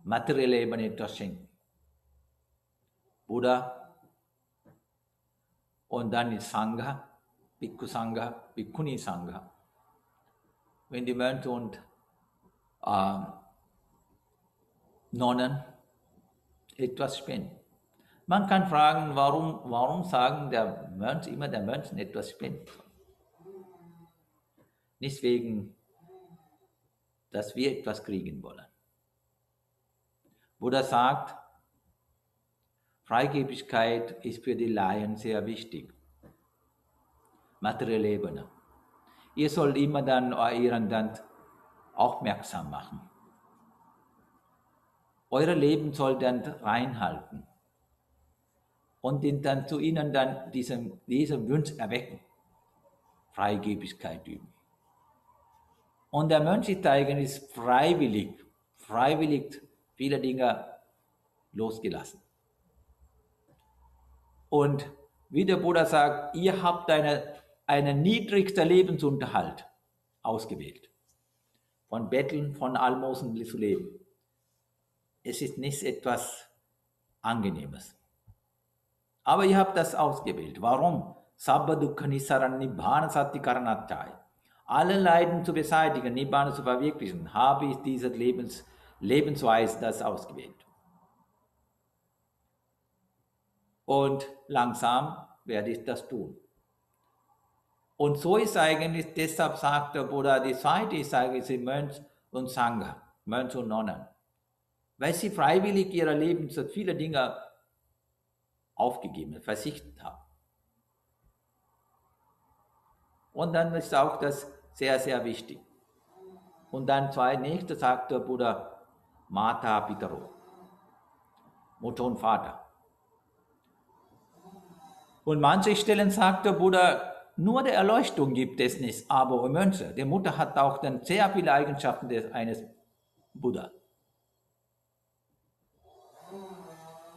Materielle Ebene etwas schenken. Buddha und dann ist Sangha, Bhikkhu Sangha, Bhikkhuni Sangha. Wenn die Mönche und äh, Nonnen etwas spenden. Man kann fragen, warum, warum sagen der Mönch immer der Mönch etwas spenden? nicht wegen, dass wir etwas kriegen wollen. Buddha sagt, Freigebigkeit ist für die Laien sehr wichtig. Materielle Ebene. Ihr sollt immer dann euren dann aufmerksam machen. Euer Leben soll dann reinhalten und dann zu ihnen dann diesen, diesen Wunsch erwecken. Freigebigkeit üben. Und der Mönch ist eigentlich freiwillig, freiwillig viele Dinge losgelassen. Und wie der Buddha sagt, ihr habt eine, einen niedrigsten Lebensunterhalt ausgewählt. Von Betteln, von Almosen zu leben. Es ist nicht etwas Angenehmes. Aber ihr habt das ausgewählt. Warum? Sabba Dukkha Nisaran Nibbana. Alle Leiden zu beseitigen, Nibbana zu verwirklichen, habe ich diese Lebens, Lebensweise das ausgewählt. Und langsam werde ich das tun. Und so ist eigentlich, deshalb sagt der Buddha, die zweite ist eigentlich Mönch und Sangha, Mönch und Nonnen. Weil sie freiwillig ihrer Leben viele Dinge aufgegeben, verzichtet haben. Und dann ist auch das sehr, sehr wichtig. Und dann zwei nächste sagt der Buddha, Mata Pitaro, Mutter und Vater. Und manche Stellen sagt der Buddha, nur der Erleuchtung gibt es nicht, aber Mönche. Die Mutter hat auch dann sehr viele Eigenschaften des, eines Buddha.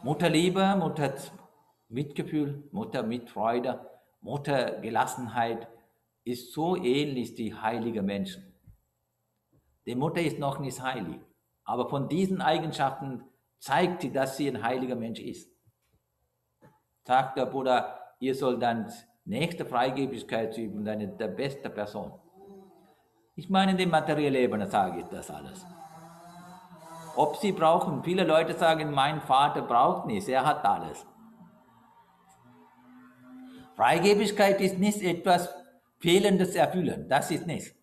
Mutterliebe, Mutter Mitgefühl, Mutter Mitfreude, Mutter Gelassenheit ist so ähnlich wie heilige Menschen. Die Mutter ist noch nicht heilig, aber von diesen Eigenschaften zeigt sie, dass sie ein heiliger Mensch ist. Sagt der Buddha, ihr sollt dann nächste Freigebigkeit üben, dann der beste Person. Ich meine, in dem materiellen Leben sage ich das alles. Ob sie brauchen, viele Leute sagen, mein Vater braucht nichts, er hat alles. Freigebigkeit ist nicht etwas Fehlendes erfüllen. Das ist nicht.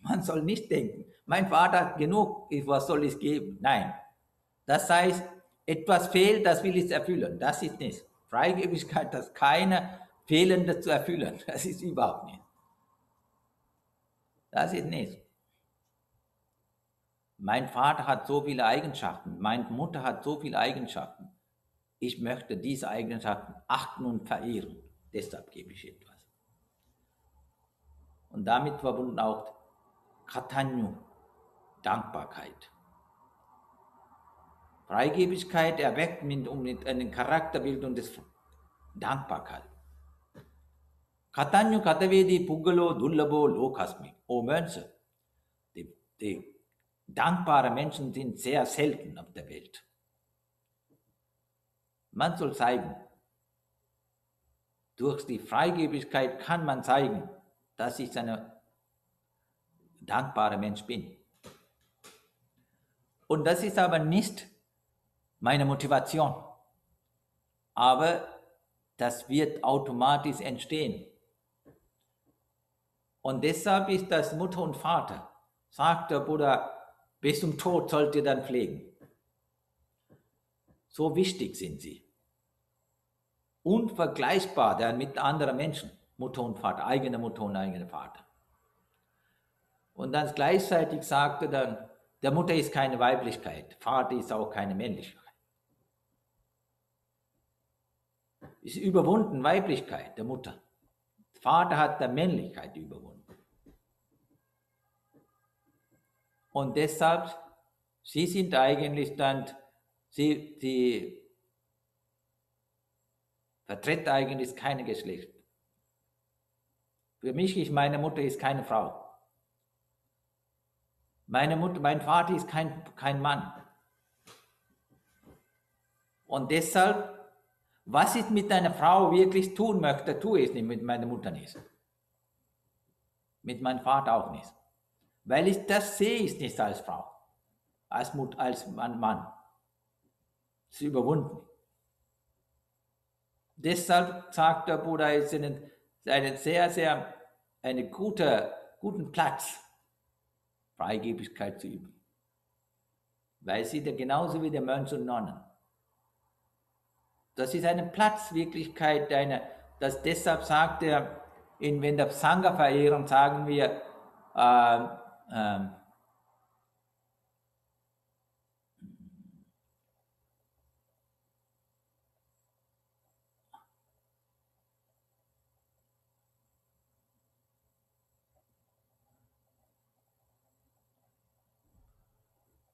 Man soll nicht denken, mein Vater hat genug, was soll ich geben? Nein. Das heißt, etwas fehlt, das will ich erfüllen. Das ist nicht. Freigebigkeit, das keine Fehlende zu erfüllen. Das ist überhaupt nicht. Das ist nicht. Mein Vater hat so viele Eigenschaften, meine Mutter hat so viele Eigenschaften. Ich möchte diese Eigenschaften achten und verehren. Deshalb gebe ich etwas. Und damit verbunden auch Katanyu, Dankbarkeit. Freigebigkeit erweckt mit, mit einer Charakterbildung des Dankbarkeit. Katanyu Katavedi Pugalo Dullabo Lokasmi. O Mönche, die, die dankbare Menschen sind sehr selten auf der Welt. Man soll zeigen, durch die Freigebigkeit kann man zeigen, dass ich ein dankbarer Mensch bin. Und das ist aber nicht meine Motivation. Aber das wird automatisch entstehen. Und deshalb ist das Mutter und Vater, sagt der Buddha, bis zum Tod sollt ihr dann pflegen. So wichtig sind sie unvergleichbar dann mit anderen Menschen, Mutter und Vater, eigene Mutter und eigene Vater. Und dann gleichzeitig sagte dann, der Mutter ist keine Weiblichkeit, Vater ist auch keine Männlichkeit. Ist überwunden Weiblichkeit der Mutter. Vater hat der Männlichkeit überwunden. Und deshalb, sie sind eigentlich dann, sie, sie vertritt eigentlich keine Geschlecht. Für mich ist meine Mutter ist keine Frau. Meine Mutter, mein Vater ist kein, kein Mann. Und deshalb, was ich mit einer Frau wirklich tun möchte, tue ich nicht mit meiner Mutter nicht. Mit meinem Vater auch nicht. Weil ich das sehe ich nicht als Frau, als, Mut, als Mann. Es ist überwunden. Deshalb sagt der Buddha, es ist eine, eine sehr, sehr eine gute, guten Platz, Freigebigkeit zu üben. Weil sie da genauso wie der Mönche und Nonnen. Das ist eine Platzwirklichkeit, eine, das deshalb sagt er, in, wenn der Sangha verehren, sagen wir, äh, äh,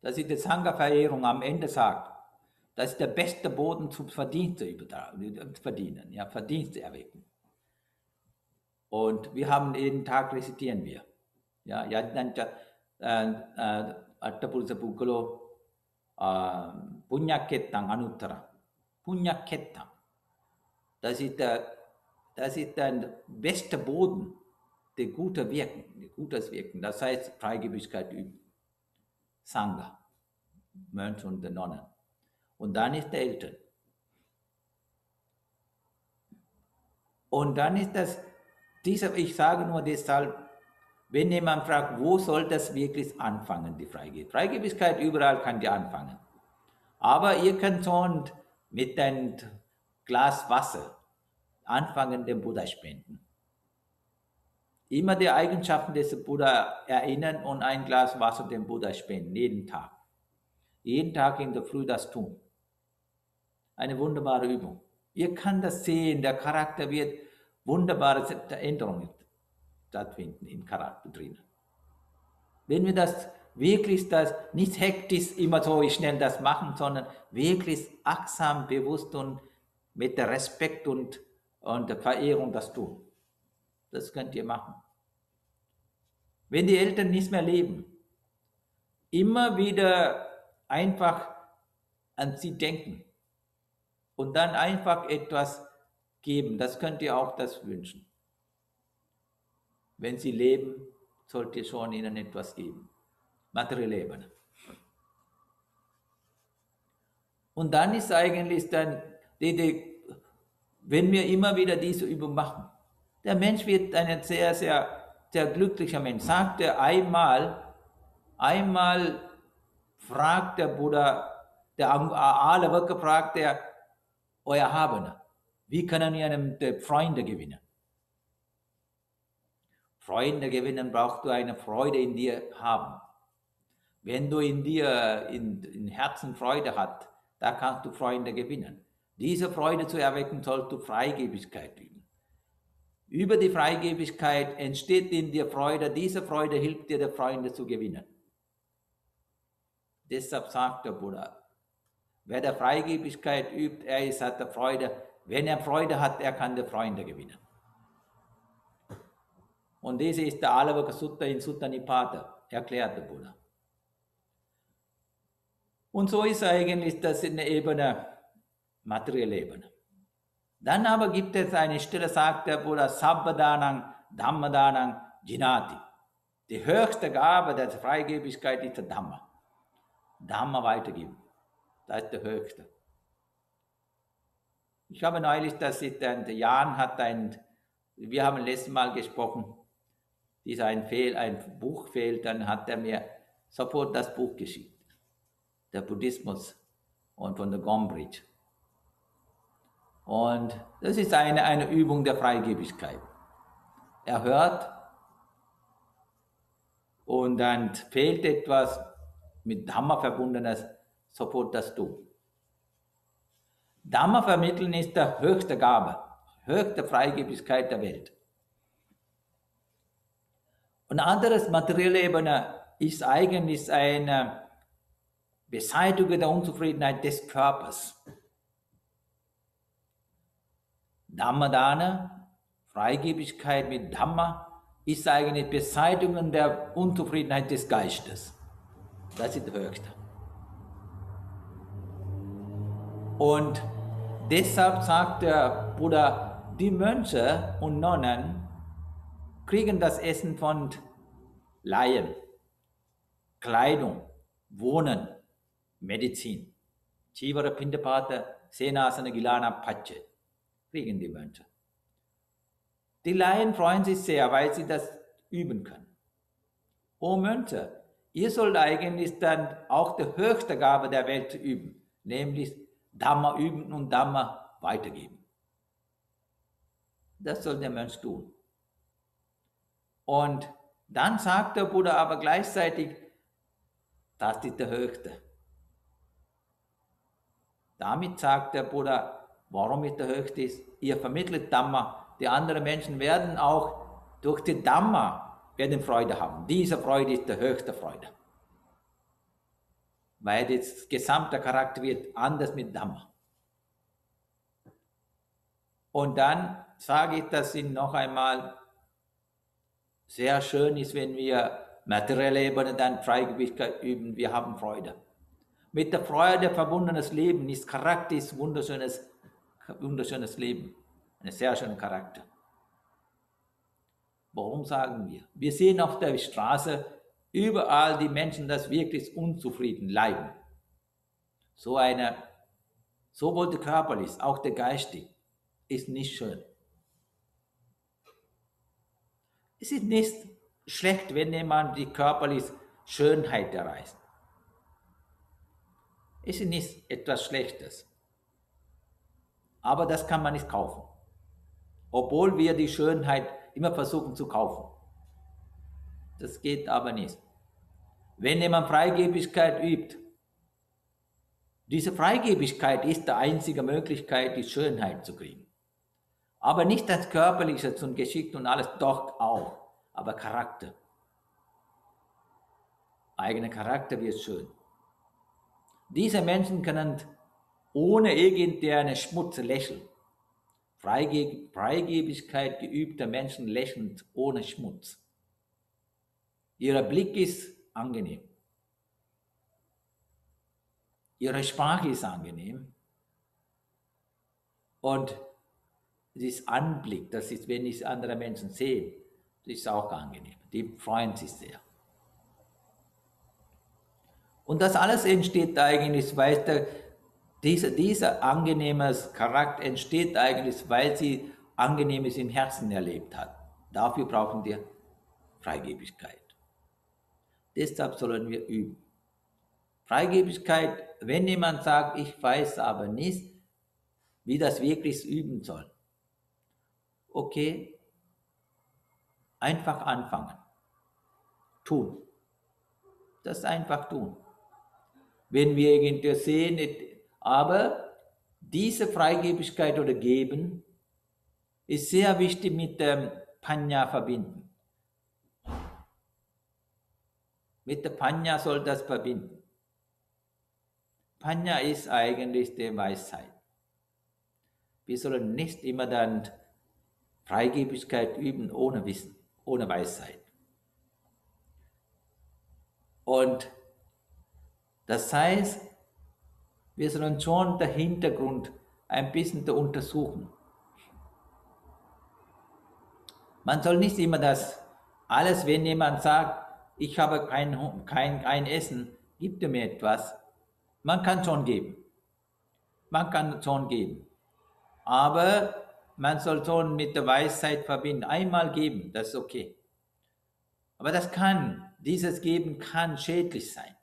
dass sie die Sangha-Verehrung am Ende sagt, das ist der beste Boden zum Verdienst zu verdienen, ja, Verdienst erwecken. Und wir haben jeden Tag rezitieren wir. Ja, Yajnancha Attapurusa Pukalo Punyakettang Anuttara. Punyakettang. Das ist der, das ist der beste Boden, der gute Wirken, gutes Wirken. Das heißt Freigebigkeit üben. Sangha, Mönch und der Nonnen. Und dann ist der Eltern. Und dann ist das, dieser, ich sage nur deshalb, wenn jemand fragt, wo soll das wirklich anfangen, die Freigebigkeit? Freigebigkeit überall kann die anfangen. Aber ihr könnt schon mit einem Glas Wasser anfangen, dem Buddha spenden immer die Eigenschaften des Buddha erinnern und ein Glas Wasser dem Buddha spenden, jeden Tag. Jeden Tag in der Früh das tun. Eine wunderbare Übung. Ihr könnt das sehen, der Charakter wird wunderbare Änderungen stattfinden im Charakter drinnen. Wenn wir das wirklich das nicht hektisch immer so schnell das machen, sondern wirklich achtsam, bewusst und mit Respekt und, und Verehrung das tun. Das könnt ihr machen. Wenn die Eltern nicht mehr leben, immer wieder einfach an sie denken und dann einfach etwas geben. Das könnt ihr auch das wünschen. Wenn sie leben, sollt ihr schon ihnen etwas geben. Materielle Ebene. Und dann ist eigentlich dann, wenn wir immer wieder diese Übung machen, der Mensch wird ein sehr, sehr, sehr glücklicher Mensch. Sagt er einmal, einmal fragt der Buddha, der alle Worte fragt er, euer Habene, wie können wir einem Freunde gewinnen? Freunde gewinnen brauchst du eine Freude in dir haben. Wenn du in dir in, in Herzen Freude hast, da kannst du Freunde gewinnen. Diese Freude zu erwecken, sollst du Freigebigkeit üben. Über die Freigebigkeit entsteht in dir Freude. Diese Freude hilft dir, die Freunde zu gewinnen. Deshalb sagt der Buddha, wer der Freigebigkeit übt, er ist, hat der Freude. Wenn er Freude hat, er kann die Freunde gewinnen. Und diese ist der Alavaka Sutta in Sutta Nipata, erklärt der Buddha. Und so ist eigentlich das in der Ebene, materielle Ebene. Dann aber gibt es eine Stelle, sagt der Buddha, Sabbadanang, Dhammadanang, Jinati. Die höchste Gabe der Freigebigkeit ist der Dhamma. Dhamma weitergeben. Das ist der höchste. Ich habe neulich, das ist ein, der Jan hat ein, wir haben letztes Mal gesprochen, dieser ein Fehl, ein Buch fehlt, dann hat er mir sofort das Buch geschickt. Der Buddhismus und von der Gombrich. Und das ist eine, eine Übung der Freigebigkeit. Er hört und dann fehlt etwas mit Dhamma verbundenes, sofort das tun. Dhamma vermitteln ist der höchste Gabe, höchste Freigebigkeit der Welt. Und anderes materielle Ebene ist eigentlich eine Beseitigung der Unzufriedenheit des Körpers. Dhammadana, Freigebigkeit mit Dhamma, ist eigentlich Beseitigung der Unzufriedenheit des Geistes. Das ist das Höchste. Und deshalb sagt der Buddha, die Mönche und Nonnen kriegen das Essen von Laien, Kleidung, Wohnen, Medizin. Chivara Pindapata, Senasana Gilana Pache kriegen die Mönche. Die Laien freuen sich sehr, weil sie das üben können. oh Mönche, ihr sollt eigentlich dann auch die höchste Gabe der Welt üben, nämlich Dhamma üben und Dhamma weitergeben. Das soll der Mönch tun. Und dann sagt der Buddha aber gleichzeitig, das ist der Höchste. Damit sagt der Buddha, warum ist der Höchste ist, ihr vermittelt Dhamma. Die anderen Menschen werden auch durch die Dhamma werden Freude haben. Diese Freude ist die höchste Freude. Weil das gesamte Charakter wird anders mit Dhamma. Und dann sage ich das Ihnen noch einmal, sehr schön ist, wenn wir materielle Ebene dann Freigebigkeit üben, wir haben Freude. Mit der Freude verbundenes Leben ist Charakter, ist wunderschönes, wunderschönes Leben. Ein sehr schöner Charakter. Warum sagen wir? Wir sehen auf der Straße überall die Menschen, dass wirklich unzufrieden leiden. So eine, sowohl der körperlich, auch der geistig, ist nicht schön. Es ist nicht schlecht, wenn jemand die körperliche Schönheit erreicht. Es ist nicht etwas Schlechtes. Aber das kann man nicht kaufen. Obwohl wir die Schönheit immer versuchen zu kaufen. Das geht aber nicht. Wenn jemand Freigebigkeit übt, diese Freigebigkeit ist die einzige Möglichkeit, die Schönheit zu kriegen. Aber nicht das Körperliche und Geschick und alles, doch auch, aber Charakter. Eigener Charakter wird schön. Diese Menschen können ohne irgendeinen Schmutz lächeln. Freige Freigebigkeit geübter Menschen lächeln ohne Schmutz. Ihr Blick ist angenehm. Ihre Sprache ist angenehm. Und dieses Anblick, das ist, wenn ich andere Menschen sehe, das ist auch angenehm. Die freuen sich sehr. Und das alles entsteht eigentlich, weil der, dieser, dieser angenehmes Charakter entsteht eigentlich, weil sie Angenehmes im Herzen erlebt hat. Dafür brauchen wir Freigebigkeit. Deshalb sollen wir üben. Freigebigkeit, wenn jemand sagt, ich weiß aber nicht, wie das wirklich üben soll, okay, einfach anfangen. Tun. Das einfach tun. Wenn wir irgendwie sehen, aber diese Freigebigkeit oder Geben ist sehr wichtig mit dem Panya verbinden. Mit der Panya soll das verbinden. Panya ist eigentlich die Weisheit. Wir sollen nicht immer dann Freigebigkeit üben ohne Wissen, ohne Weisheit. Und das heißt, wir sollen schon den Hintergrund ein bisschen untersuchen. Man soll nicht immer das alles, wenn jemand sagt, ich habe kein, kein, kein Essen, gibt er mir etwas. Man kann schon geben. Man kann schon geben. Aber man soll schon mit der Weisheit verbinden. Einmal geben, das ist okay. Aber das kann, dieses Geben kann schädlich sein.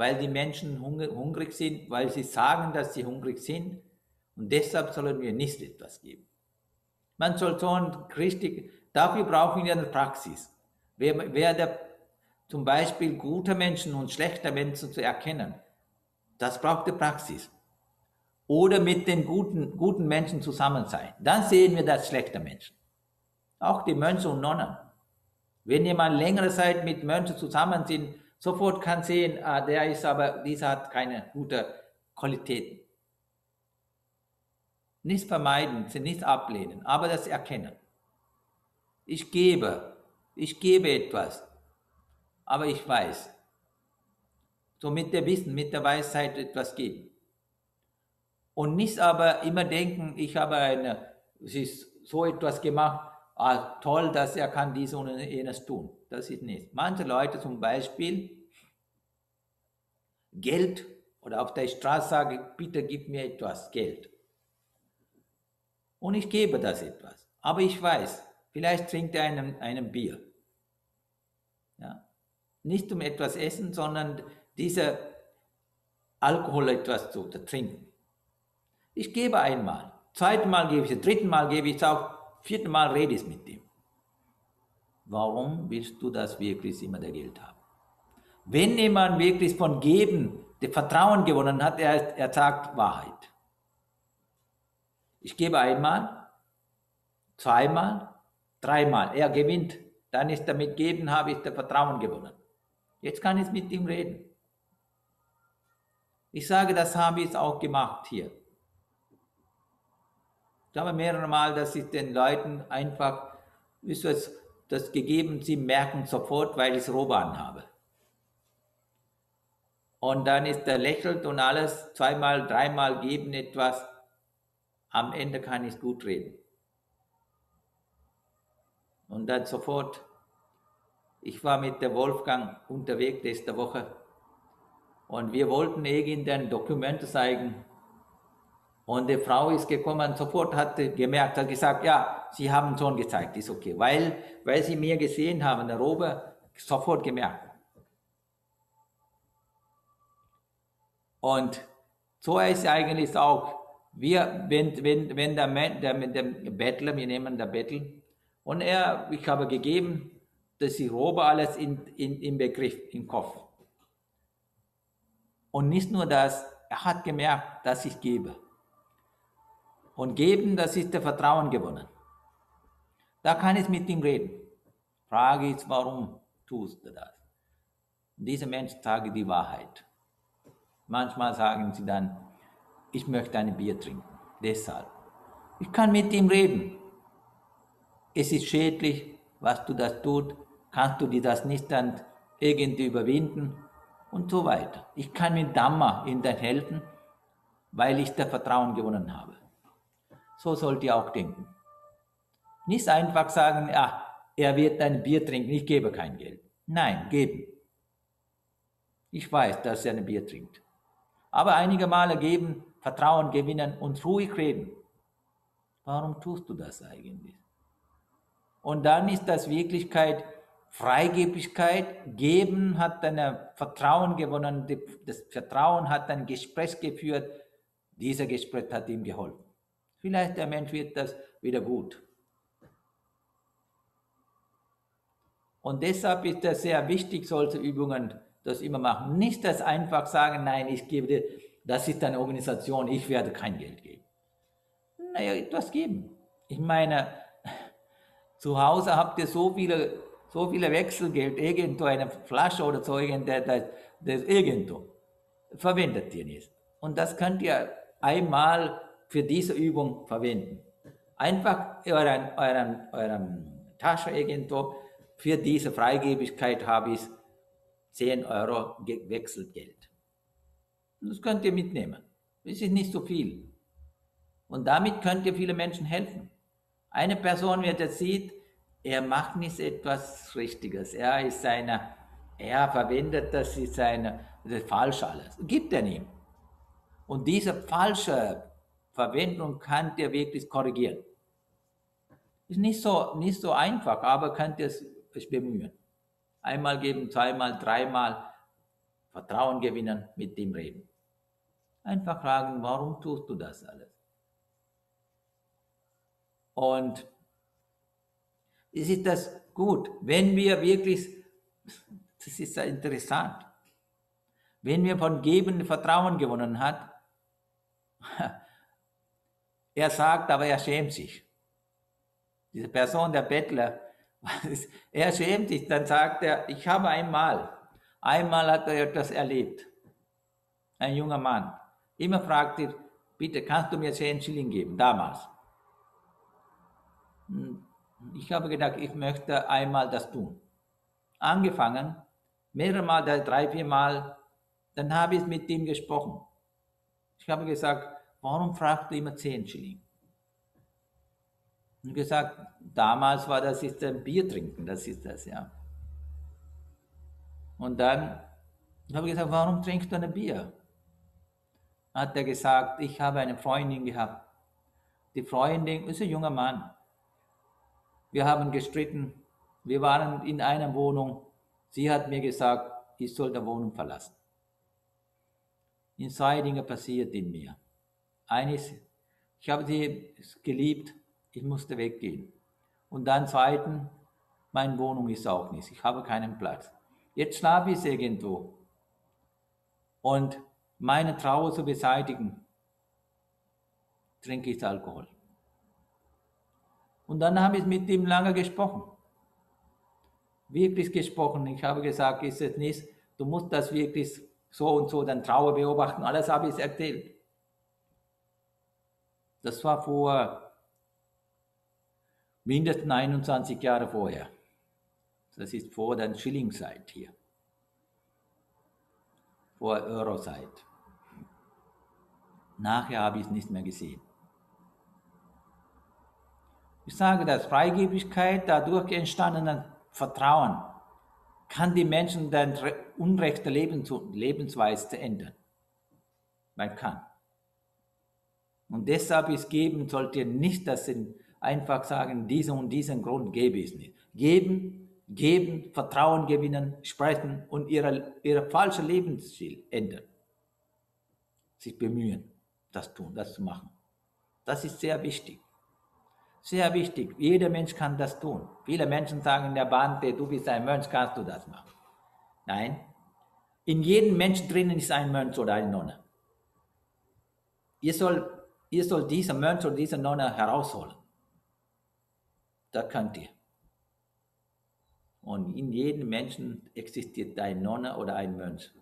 Weil die Menschen hungrig sind, weil sie sagen, dass sie hungrig sind. Und deshalb sollen wir nicht etwas geben. Man soll schon richtig, dafür brauchen wir eine Praxis. Wer, wer der, zum Beispiel gute Menschen und schlechte Menschen zu erkennen, das braucht die Praxis oder mit den guten, guten Menschen zusammen sein. Dann sehen wir das schlechte Menschen. Auch die Mönche und Nonnen. Wenn jemand längere Zeit mit Mönchen zusammen sind, sofort kann sehen, ah, der ist aber, dieser hat keine gute Qualität. Nicht vermeiden, nicht ablehnen, aber das erkennen. Ich gebe, ich gebe etwas, aber ich weiß. So mit der Wissen, mit der Weisheit etwas geben. Und nicht aber immer denken, ich habe eine, so etwas gemacht, ah, toll, dass er kann dies und jenes tun. Das ist nicht. Manche Leute zum Beispiel Geld oder auf der Straße sagen, bitte gib mir etwas Geld. Und ich gebe das etwas. Aber ich weiß, vielleicht trinkt er einen, einen Bier. Ja? Nicht um etwas essen, sondern diese Alkohol etwas zu trinken. Ich gebe einmal, zweiten Mal gebe ich, dritten Mal gebe ich es auch, vierten Mal rede ich mit ihm. Warum willst du das wirklich immer der Geld haben? Wenn jemand wirklich von Geben das Vertrauen gewonnen hat, er, er sagt Wahrheit. Ich gebe einmal, zweimal, dreimal. Er gewinnt. Dann ist er mit Geben, habe ich das Vertrauen gewonnen. Jetzt kann ich mit ihm reden. Ich sage, das habe ich auch gemacht hier. Ich habe mehrere Mal, dass ich den Leuten einfach, ist es das gegeben, sie merken sofort, weil ich es Roban habe. Und dann ist er lächelt und alles, zweimal, dreimal geben etwas. Am Ende kann ich gut reden. Und dann sofort, ich war mit der Wolfgang unterwegs letzte Woche und wir wollten irgendein Dokument zeigen. Und die Frau ist gekommen, sofort hat gemerkt, hat gesagt, ja, Sie haben schon gezeigt, ist okay. Weil, weil Sie mir gesehen haben, der Robe, sofort gemerkt. Und so ist eigentlich auch, wir, wenn, wenn, wenn der, der, der Bettler, wir nehmen der Bettel, und er, ich habe gegeben, dass ich robe alles in, in, im Begriff, im Kopf. Und nicht nur das, er hat gemerkt, dass ich gebe. Und geben, das ist der Vertrauen gewonnen. Da kann ich mit ihm reden. Frage ist, warum tust du das? Dieser Mensch sage die Wahrheit. Manchmal sagen sie dann, ich möchte ein Bier trinken. Deshalb. Ich kann mit ihm reden. Es ist schädlich, was du das tut. Kannst du dir das nicht dann irgendwie überwinden? Und so weiter. Ich kann mit Dhamma in ihnen helfen, weil ich da Vertrauen gewonnen habe. So sollt ihr auch denken. Nicht einfach sagen, ja, er wird ein Bier trinken, ich gebe kein Geld. Nein, geben. Ich weiß, dass er ein Bier trinkt aber einige Male geben, Vertrauen gewinnen und ruhig reden. Warum tust du das eigentlich? Und dann ist das Wirklichkeit Freigebigkeit. Geben hat deine Vertrauen gewonnen. Das Vertrauen hat ein Gespräch geführt. Dieser Gespräch hat ihm geholfen. Vielleicht der Mensch wird das wieder gut. Und deshalb ist es sehr wichtig, solche Übungen das immer machen. Nicht das einfach sagen, nein, ich gebe dir, das ist eine Organisation, ich werde kein Geld geben. Naja, etwas geben. Ich meine, zu Hause habt ihr so viele, so viele Wechselgeld, irgendwo eine Flasche oder so, das, das, das irgendwo. Verwendet ihr nicht. Und das könnt ihr einmal für diese Übung verwenden. Einfach euren, euren, euren Tasche irgendwo, für diese Freigebigkeit habe ich 10 Euro Wechselgeld. Das könnt ihr mitnehmen. Das ist nicht so viel. Und damit könnt ihr viele Menschen helfen. Eine Person, wer das sieht, er macht nicht etwas Richtiges. Er ist seine, er verwendet das, ist seine, das ist falsch alles. Gibt er ihm. Und diese falsche Verwendung könnt ihr wirklich korrigieren. Ist nicht so, nicht so einfach, aber könnt ihr es bemühen. Einmal geben, zweimal, dreimal Vertrauen gewinnen, mit ihm reden. Einfach fragen, warum tust du das alles? Und ist das gut, wenn wir wirklich, das ist ja interessant, wenn wir von Geben Vertrauen gewonnen hat, er sagt, aber er schämt sich. Diese Person, der Bettler, er schämt sich, dann sagt er, ich habe einmal, einmal hat er etwas erlebt. Ein junger Mann. Immer fragt er, bitte kannst du mir 10 Schilling geben, damals. Hm, ich habe gedacht, ich möchte einmal das tun. Angefangen, mehrere Mal, drei, vier Mal, dann habe ich mit ihm gesprochen. Ich habe gesagt, warum fragst du immer 10 Schilling? und gesagt, damals war das ist ein Bier trinken, das ist das, ja. Und dann habe ich gesagt, warum trinkst du ein Bier? Hat er gesagt, ich habe eine Freundin gehabt. Die Freundin ist ein junger Mann. Wir haben gestritten. Wir waren in einer Wohnung Sie hat mir gesagt, ich soll die Wohnung verlassen. In zwei Dinge passiert in mir. Eines, ich habe sie geliebt, ich musste weggehen. Und dann zweitens, meine Wohnung ist auch nicht, ich habe keinen Platz. Jetzt schlafe ich irgendwo. Und meine Trauer zu beseitigen, trinke ich Alkohol. Und dann habe ich mit ihm lange gesprochen. Wirklich gesprochen. Ich habe gesagt, ist es nicht, du musst das wirklich so und so, dann Trauer beobachten. Alles habe ich erzählt. Das war vor mindestens 21 Jahren vorher. Das ist vor der Schillingzeit hier. Vor Eurozeit. Nachher habe ich es nicht mehr gesehen. Ich sage, dass Freigebigkeit, dadurch entstandenen Vertrauen, kann die Menschen dann unrechte Lebens Lebensweise ändern. Man kann. Und deshalb ist geben, sollt ihr nicht das einfach sagen, diesen und diesen Grund gebe ich nicht. Geben, geben, Vertrauen gewinnen, sprechen und ihre, ihre falsche Lebensstil ändern. Sich bemühen, das tun, das zu machen. Das ist sehr wichtig. Sehr wichtig. Jeder Mensch kann das tun. Viele Menschen sagen in der Bande, du bist ein Mönch, kannst du das machen. Nein. In jedem Menschen drinnen ist ein Mönch oder eine Nonne. Ihr soll, ihr soll diesen Mönch oder diese Nonne herausholen. Das könnt ihr. Und in jedem Menschen existiert ein Nonne oder ein Mönch.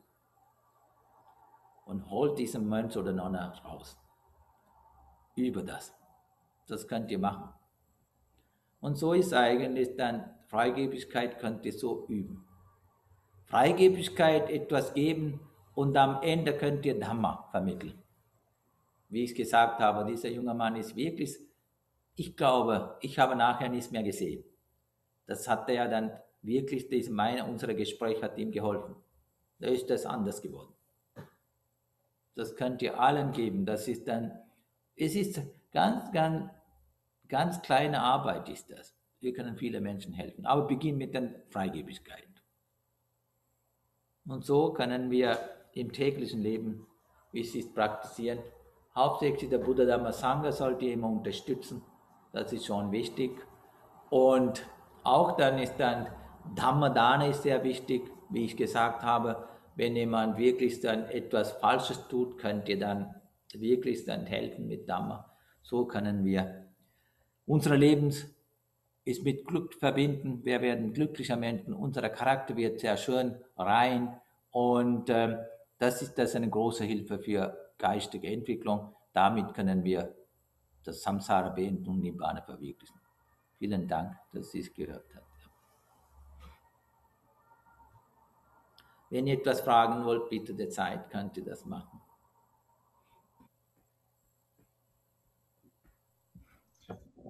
Und holt diesen Mönch oder Nonne raus. Über das. Das könnt ihr machen. Und so ist eigentlich dann Freigebigkeit, könnt ihr so üben. Freigebigkeit etwas geben und am Ende könnt ihr Dhamma vermitteln. Wie ich gesagt habe, dieser junge Mann ist wirklich, ich glaube, ich habe nachher nichts mehr gesehen. Das hat er dann wirklich, diese, meine, unser Gespräch hat ihm geholfen. Da ist das anders geworden. Das könnt ihr allen geben. Das ist dann, es ist ganz, ganz Ganz kleine Arbeit ist das. Wir können viele Menschen helfen. Aber beginn mit der Freigebigkeit. Und so können wir im täglichen Leben, wie es ist, praktizieren. Hauptsächlich der Buddha Dhamma Sangha sollte immer unterstützen. Das ist schon wichtig. Und auch dann ist dann Dhamma Dana ist sehr wichtig, wie ich gesagt habe. Wenn jemand wirklich dann etwas Falsches tut, könnt ihr dann wirklich dann helfen mit Dhamma. So können wir unser Leben ist mit Glück verbinden. Wir werden glücklicher Menschen. Unser Charakter wird sehr schön, rein. Und äh, das ist das eine große Hilfe für geistige Entwicklung. Damit können wir das Samsara beenden und Nibbana verwirklichen. Vielen Dank, dass Sie es gehört haben. Wenn ihr etwas fragen wollt, bitte der Zeit, könnt ihr das machen.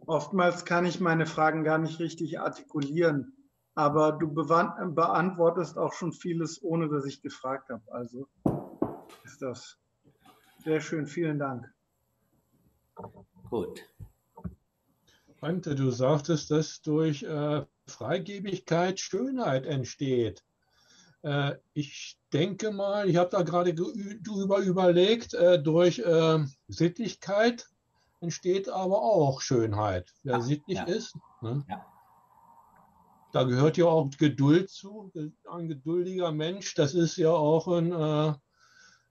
Oftmals kann ich meine Fragen gar nicht richtig artikulieren, aber du beantwortest auch schon vieles, ohne dass ich gefragt habe. Also ist das sehr schön. Vielen Dank. Gut. Ante, du sagtest, dass durch äh, Freigebigkeit Schönheit entsteht. Äh, ich denke mal, ich habe da gerade drüber überlegt, äh, durch äh, Sittlichkeit entsteht aber auch Schönheit. Wer ja, sittlich ja. ist, ne? ja. da gehört ja auch Geduld zu. Ein geduldiger Mensch, das ist ja auch ein, äh,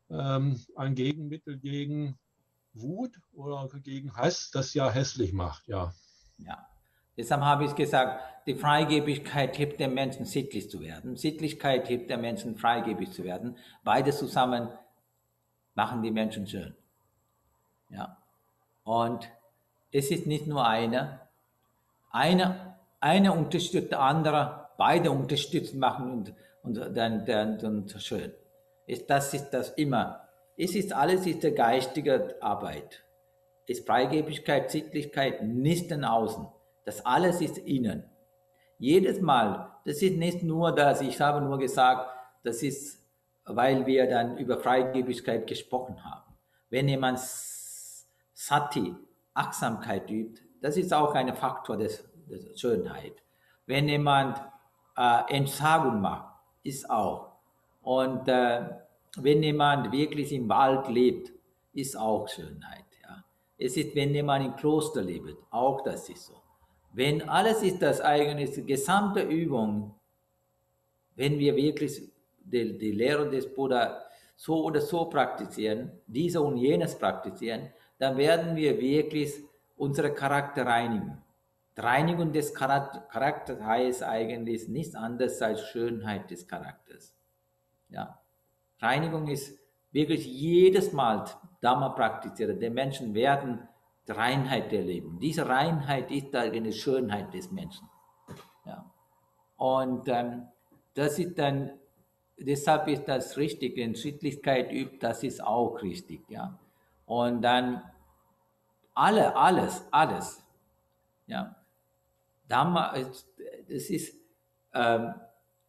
ähm, ein Gegenmittel gegen Wut oder gegen Hass, das ja hässlich macht, ja. Ja. Deshalb habe ich gesagt, die Freigebigkeit hilft dem Menschen, sittlich zu werden. Sittlichkeit hilft dem Menschen, freigebig zu werden. Beides zusammen machen die Menschen schön. Ja. Und es ist nicht nur einer. Eine, eine unterstützt die andere, beide unterstützen machen und, und dann, dann, dann schön. Ist, das ist das immer. Es ist alles ist der geistige Arbeit. Ist Freigebigkeit, Sittlichkeit, nicht in Außen. Das alles ist innen. Jedes Mal, das ist nicht nur das, ich habe nur gesagt, das ist, weil wir dann über Freigebigkeit gesprochen haben. Wenn jemand Sati, Achtsamkeit übt, das ist auch ein Faktor der Schönheit. Wenn jemand äh, Entsagung macht, ist auch. Und äh, wenn jemand wirklich im Wald lebt, ist auch Schönheit. Ja. Es ist, wenn jemand im Kloster lebt, auch das ist so. Wenn alles ist das eigentlich, die gesamte Übung, wenn wir wirklich die, die Lehre des Buddha so oder so praktizieren, diese und jenes praktizieren, dann werden wir wirklich unsere Charakter reinigen. Die Reinigung des Charakters heißt eigentlich nichts anderes als Schönheit des Charakters. Ja. Reinigung ist wirklich jedes Mal Dhamma praktiziert. Die Menschen werden die Reinheit erleben. Diese Reinheit ist eine Schönheit des Menschen. Ja. Und ähm, das ist dann, deshalb ist das richtig, wenn Schrittlichkeit übt, das ist auch richtig. Ja. Und dann alle, alles, alles. Ja. Dhamma, das ist ähm,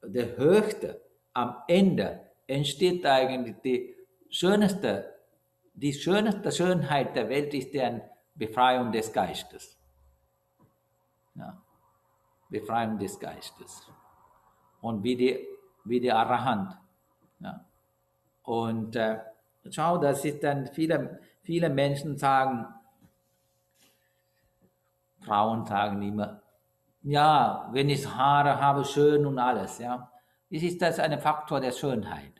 der höchste, am Ende entsteht eigentlich die schönste, die schönste Schönheit der Welt ist die Befreiung des Geistes. Ja. Befreiung des Geistes. Und wie die, wie die Arahant. Ja. Und äh, schau, das ist dann viele, viele Menschen sagen, Frauen sagen immer, ja, wenn ich Haare habe, schön und alles, ja. Ist das ein Faktor der Schönheit?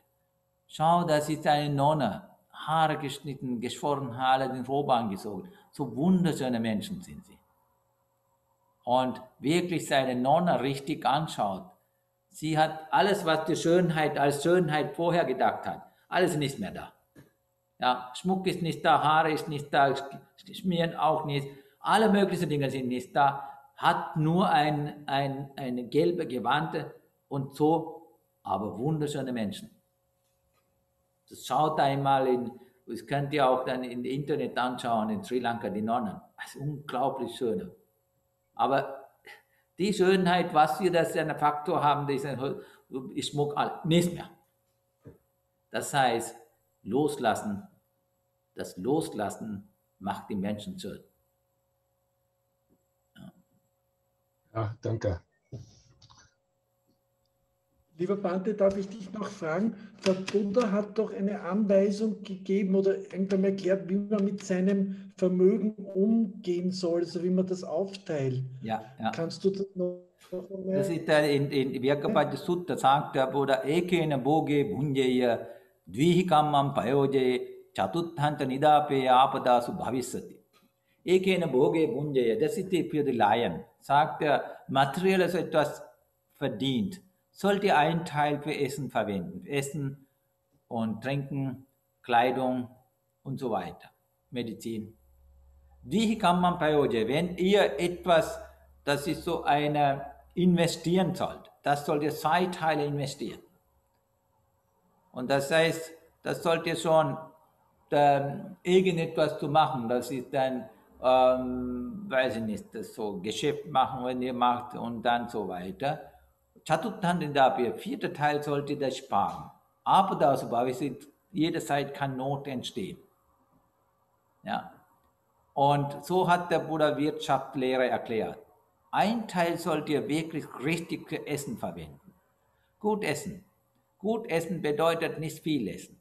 Schau, das ist eine Nonne, Haare geschnitten, geschworen, Haare den Robe angezogen. So wunderschöne Menschen sind sie. Und wirklich seine Nonne richtig anschaut. Sie hat alles, was die Schönheit als Schönheit vorher gedacht hat, alles nicht mehr da. Ja, Schmuck ist nicht da, Haare ist nicht da, Schmieren auch nicht, alle möglichen Dinge sind nicht da, hat nur ein, ein, eine gelbe Gewande und so, aber wunderschöne Menschen. Das schaut einmal in, das könnt ihr auch dann im Internet anschauen, in Sri Lanka, die Nonnen. Das ist unglaublich schön. Aber die Schönheit, was wir das einen Faktor haben, ist Schmuck, nicht mehr. Das heißt, loslassen, das Loslassen macht die Menschen schön. Ja, danke. Lieber Bante, darf ich dich noch fragen? Der Buddha hat doch eine Anweisung gegeben oder irgendwann erklärt, wie man mit seinem Vermögen umgehen soll, also wie man das aufteilt. Ja, ja. Kannst du das noch? Das ist der in, in Vyakapati Sutta sagt der Buddha, Ekena Boge Bhunjeya Dvihikamam Payoje Chatuthanta Nidape Apadasu Bhavisati. Ekena Boge Bhunjeya, das ist für die Laien, sagt er, materielles etwas verdient sollt ihr einen Teil für Essen verwenden. Essen und Trinken, Kleidung und so weiter. Medizin. Wie kann man Prayoje, wenn ihr etwas, das ist so eine, investieren sollt, das sollt ihr zwei Teile investieren. Und das heißt, das sollt ihr schon ähm, irgendetwas zu machen, das ist dann, ähm, weiß ich nicht, das so Geschäft machen, wenn ihr macht und dann so weiter. Chaturthandindapya, vierter Teil sollte das sparen. Apada aus Bhavisit, jederzeit kann Not entstehen. Ja. Und so hat der Buddha Wirtschaftslehre erklärt. Ein Teil sollt ihr wirklich richtig für Essen verwenden. Gut essen. Gut essen bedeutet nicht viel essen.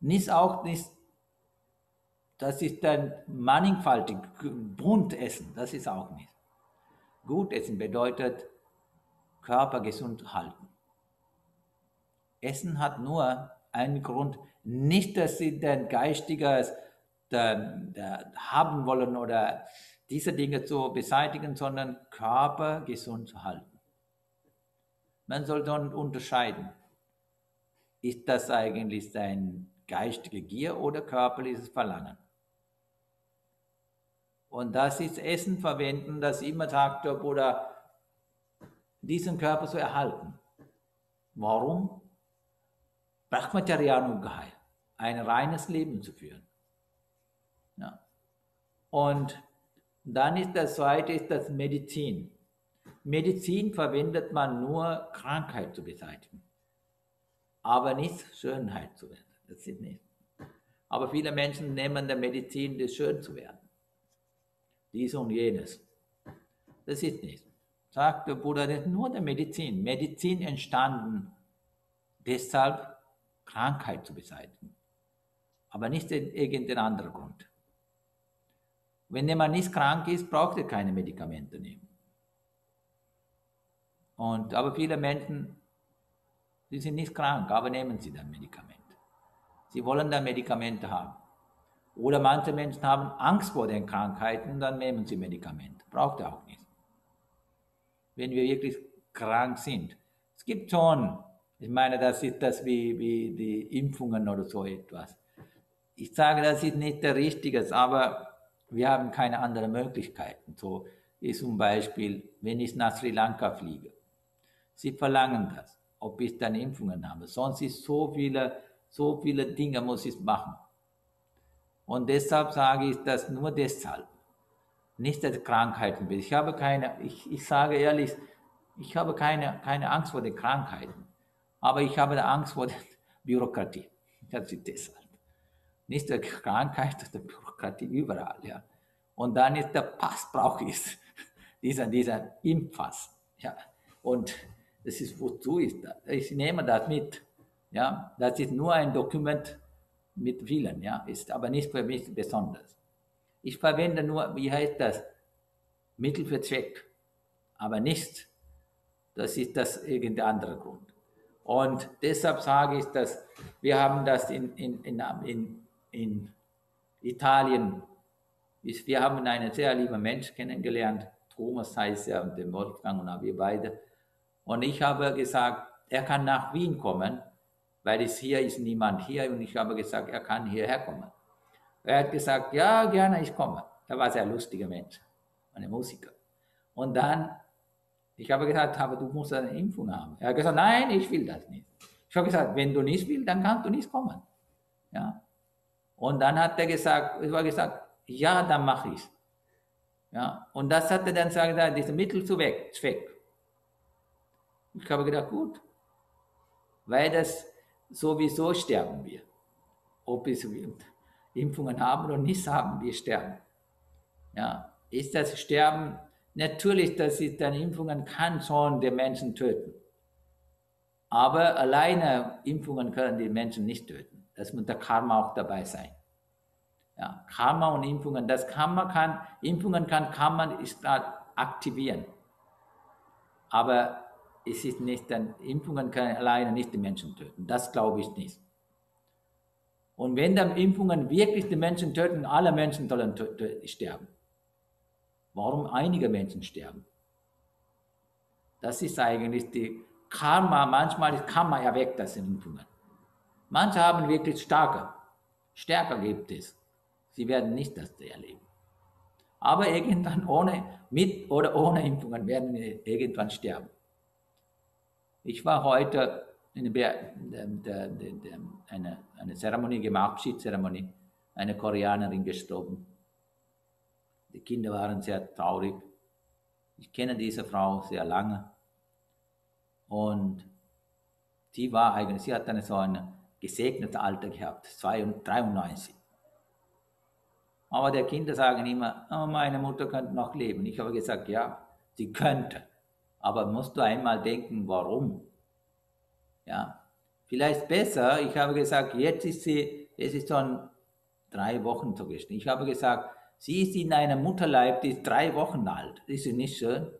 Nicht auch nicht, das ist dann mannigfaltig, bunt essen, das ist auch nicht. Gut essen bedeutet Körper gesund halten. Essen hat nur einen Grund, nicht, dass sie den Geistiges haben wollen oder diese Dinge zu beseitigen, sondern Körper gesund zu halten. Man soll dann unterscheiden, ist das eigentlich sein geistige Gier oder körperliches Verlangen? Und das ist Essen verwenden, das immer sagt der Buddha, diesen Körper zu erhalten. Warum? Brahmacharyanuggahai, ein reines Leben zu führen. Ja. Und dann ist das zweite ist das Medizin. Medizin verwendet man nur Krankheit zu beseitigen, aber nicht Schönheit zu werden. Das ist nicht. Aber viele Menschen nehmen der Medizin, das schön zu werden dies und jenes. Das ist nicht. sagte Buddha, das ist nur der Medizin. Medizin entstanden deshalb, Krankheit zu beseitigen. Aber nicht irgendein anderer Grund. Wenn jemand nicht krank ist, braucht er keine Medikamente nehmen. Und, aber viele Menschen, die sind nicht krank, aber nehmen sie dann Medikamente. Sie wollen dann Medikamente haben. Oder manche Menschen haben Angst vor den Krankheiten, dann nehmen sie Medikamente. Braucht er auch nicht. Wenn wir wirklich krank sind. Es gibt schon, ich meine, das ist das wie, wie die Impfungen oder so etwas. Ich sage, das ist nicht der Richtige, aber wir haben keine anderen Möglichkeiten. So ist zum Beispiel, wenn ich nach Sri Lanka fliege. Sie verlangen das, ob ich dann Impfungen habe. Sonst ist so viele, so viele Dinge muss ich machen. Und deshalb sage ich das nur deshalb. Nicht dass Krankheiten. Ich habe keine, ich, ich sage ehrlich, ich habe keine, keine Angst vor den Krankheiten. Aber ich habe Angst vor der Bürokratie. Das ist deshalb. Nicht der Krankheit, der Bürokratie überall, ja. Und dann ist der Pass brauche ich, dieser, dieser Impfpass, ja. Und das ist, wozu ist das? Ich nehme das mit, ja. Das ist nur ein Dokument, mit vielen, ja, ist aber nicht für mich besonders. Ich verwende nur, wie heißt das, Mittel für Zweck, aber nicht, das ist das irgendein anderer Grund. Und deshalb sage ich, dass wir haben das in, in, in, in, Italien, wir haben einen sehr lieben Mensch kennengelernt, Thomas heißt er und den Wolfgang und wir beide. Und ich habe gesagt, er kann nach Wien kommen weil es hier ist niemand hier und ich habe gesagt, er kann hierher kommen. Er hat gesagt, ja, gerne, ich komme. Er war ein sehr lustiger Mensch, ein Musiker. Und dann, ich habe gesagt, aber du musst eine Impfung haben. Er hat gesagt, nein, ich will das nicht. Ich habe gesagt, wenn du nicht willst, dann kannst du nicht kommen. Ja. Und dann hat er gesagt, ich habe gesagt, ja, dann mache ich Ja. Und das hat er dann gesagt, diese Mittel zu weg, Zweck. Ich habe gedacht, gut. Weil das sowieso sterben wir. Ob wir Impfungen haben oder nicht haben, wir sterben. Ja, ist das Sterben natürlich, dass es dann Impfungen kann schon den Menschen töten. Aber alleine Impfungen können die Menschen nicht töten. Das muss der Karma auch dabei sein. Ja, Karma und Impfungen, das Karma kann, Impfungen kann Karma aktivieren. Aber es ist nicht, dann Impfungen können alleine nicht die Menschen töten. Das glaube ich nicht. Und wenn dann Impfungen wirklich die Menschen töten, alle Menschen sollen sterben. Warum einige Menschen sterben? Das ist eigentlich die Karma. Manchmal ist Karma erweckt, das sind Impfungen. Manche haben wirklich starke, stärker gibt es. Sie werden nicht das erleben. Aber irgendwann ohne, mit oder ohne Impfungen werden sie irgendwann sterben. Ich war heute in der, der, der, eine, eine Zeremonie gemacht, Abschiedszeremonie, eine Koreanerin gestorben. Die Kinder waren sehr traurig. Ich kenne diese Frau sehr lange. Und sie war eigentlich, sie hat eine so ein gesegnetes Alter gehabt, 93. Aber die Kinder sagen immer, oh, meine Mutter könnte noch leben. Ich habe gesagt, ja, sie könnte. Aber musst du einmal denken, warum? Ja, vielleicht besser, ich habe gesagt, jetzt ist sie, es ist schon drei Wochen so gewesen. Ich habe gesagt, sie ist in einem Mutterleib, die ist drei Wochen alt. Ist nicht schön.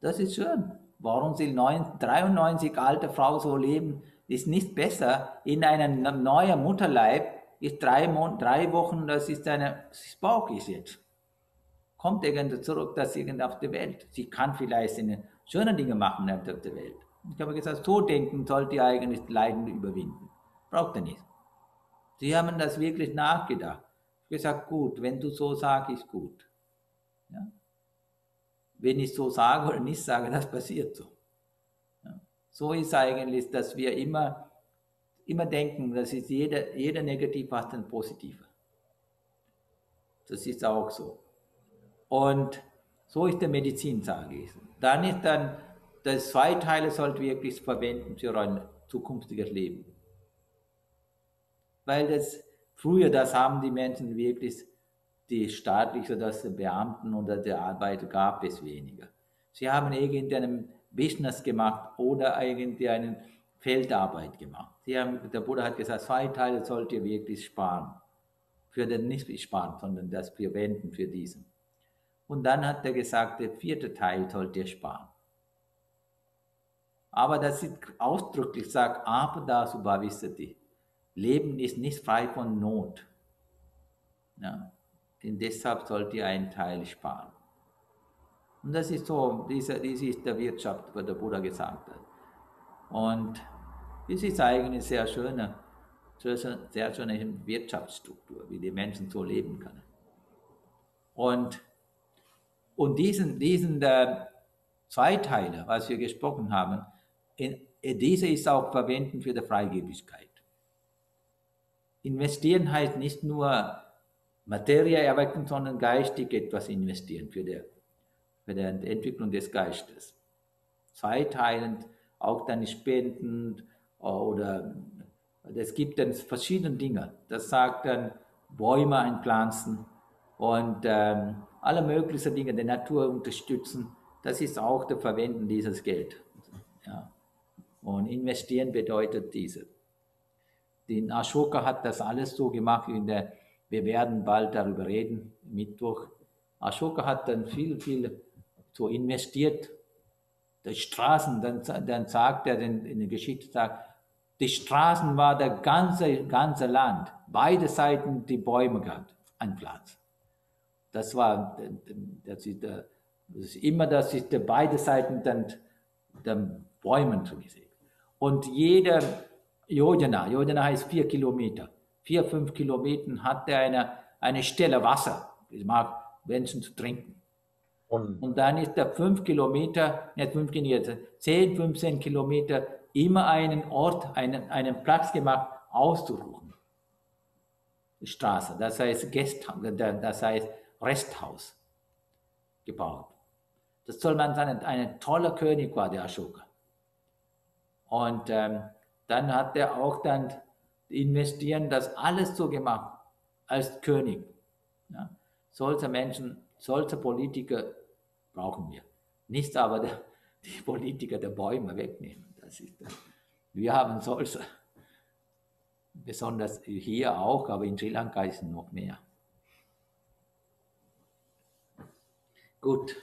Das ist schön. Warum soll 93 alte Frau so leben, ist nicht besser. In einem neuen Mutterleib ist drei, drei Wochen, das ist eine, das ist jetzt kommt irgendwie zurück, dass irgendwie auf die Welt. Sie kann vielleicht eine schöne Dinge machen auf der Welt. Ich habe gesagt, so denken sollte ihr eigentlich Leiden überwinden. Braucht ihr nicht. Sie haben das wirklich nachgedacht. Ich habe gesagt, gut, wenn du so sagst, ist gut. Ja? Wenn ich so sage oder nicht sage, das passiert so. Ja? So ist eigentlich, dass wir immer, immer denken, dass ist jeder, jeder Negativ hat ein Positiver. Das ist auch so. Und so ist der Medizin, sage ich. Dann ist dann, das zwei Teile sollte wirklich verwenden für ein zukünftiges Leben. Weil das, früher, das haben die Menschen wirklich, die staatlichen die Beamten oder die Arbeiter gab es weniger. Sie haben irgendeinen Business gemacht oder irgendeine Feldarbeit gemacht. Sie haben, der Buddha hat gesagt, zwei Teile sollt ihr wirklich sparen. Für den nicht sparen, sondern das verwenden für diesen. Und dann hat er gesagt, der vierte Teil sollt ihr sparen. Aber das ist ausdrücklich sagt, Apada Subhavisati. Leben ist nicht frei von Not. Ja. Denn deshalb sollt ihr einen Teil sparen. Und das ist so, diese, das ist der Wirtschaft, was der Buddha gesagt hat. Und das ist eigentlich sehr schöne, sehr schöne Wirtschaftsstruktur, wie die Menschen so leben können. Und, und diesen, diesen äh, Zweiteiler, was wir gesprochen haben, in, diese ist auch verwenden für die Freigebigkeit. Investieren heißt nicht nur Materie erwecken, sondern geistig etwas investieren für die, für die Entwicklung des Geistes. Zweiteilend auch dann Spenden oder es gibt dann verschiedene Dinge. Das sagt dann Bäume einpflanzen und ähm, alle möglichen Dinge der Natur unterstützen. Das ist auch das Verwenden dieses Geld. Ja. Und investieren bedeutet diese. Den Ashoka hat das alles so gemacht. Der, wir werden bald darüber reden, Mittwoch. Ashoka hat dann viel, viel so investiert. Die Straßen, dann, dann sagt er in, in der Geschichte, sagt, die Straßen war der ganze, ganze Land, beide Seiten die Bäume gehabt, ein Platz. Das war, das ist, das ist immer, das ist beide Seiten dann, dann Bäumen zu gesehen. Und jeder Yojana, Yojana heißt vier Kilometer, vier, fünf Kilometer hat er eine, eine Stelle Wasser, ich mag Menschen zu trinken. Und, und dann ist er fünf Kilometer, nicht fünf Kilometer, zehn, 15 Kilometer immer einen Ort, einen, einen Platz gemacht, auszuruhen. Straße, das heißt Gäst, das heißt Resthaus gebaut. Das soll man sagen, ein toller König war der Ashoka. Und ähm, dann hat er auch dann investieren, das alles so gemacht als König. Ja. Solche Menschen, solche Politiker brauchen wir. Nicht aber der, die Politiker der Bäume wegnehmen. Das ist, wir haben solche, besonders hier auch, aber in Sri Lanka ist es noch mehr. Gut.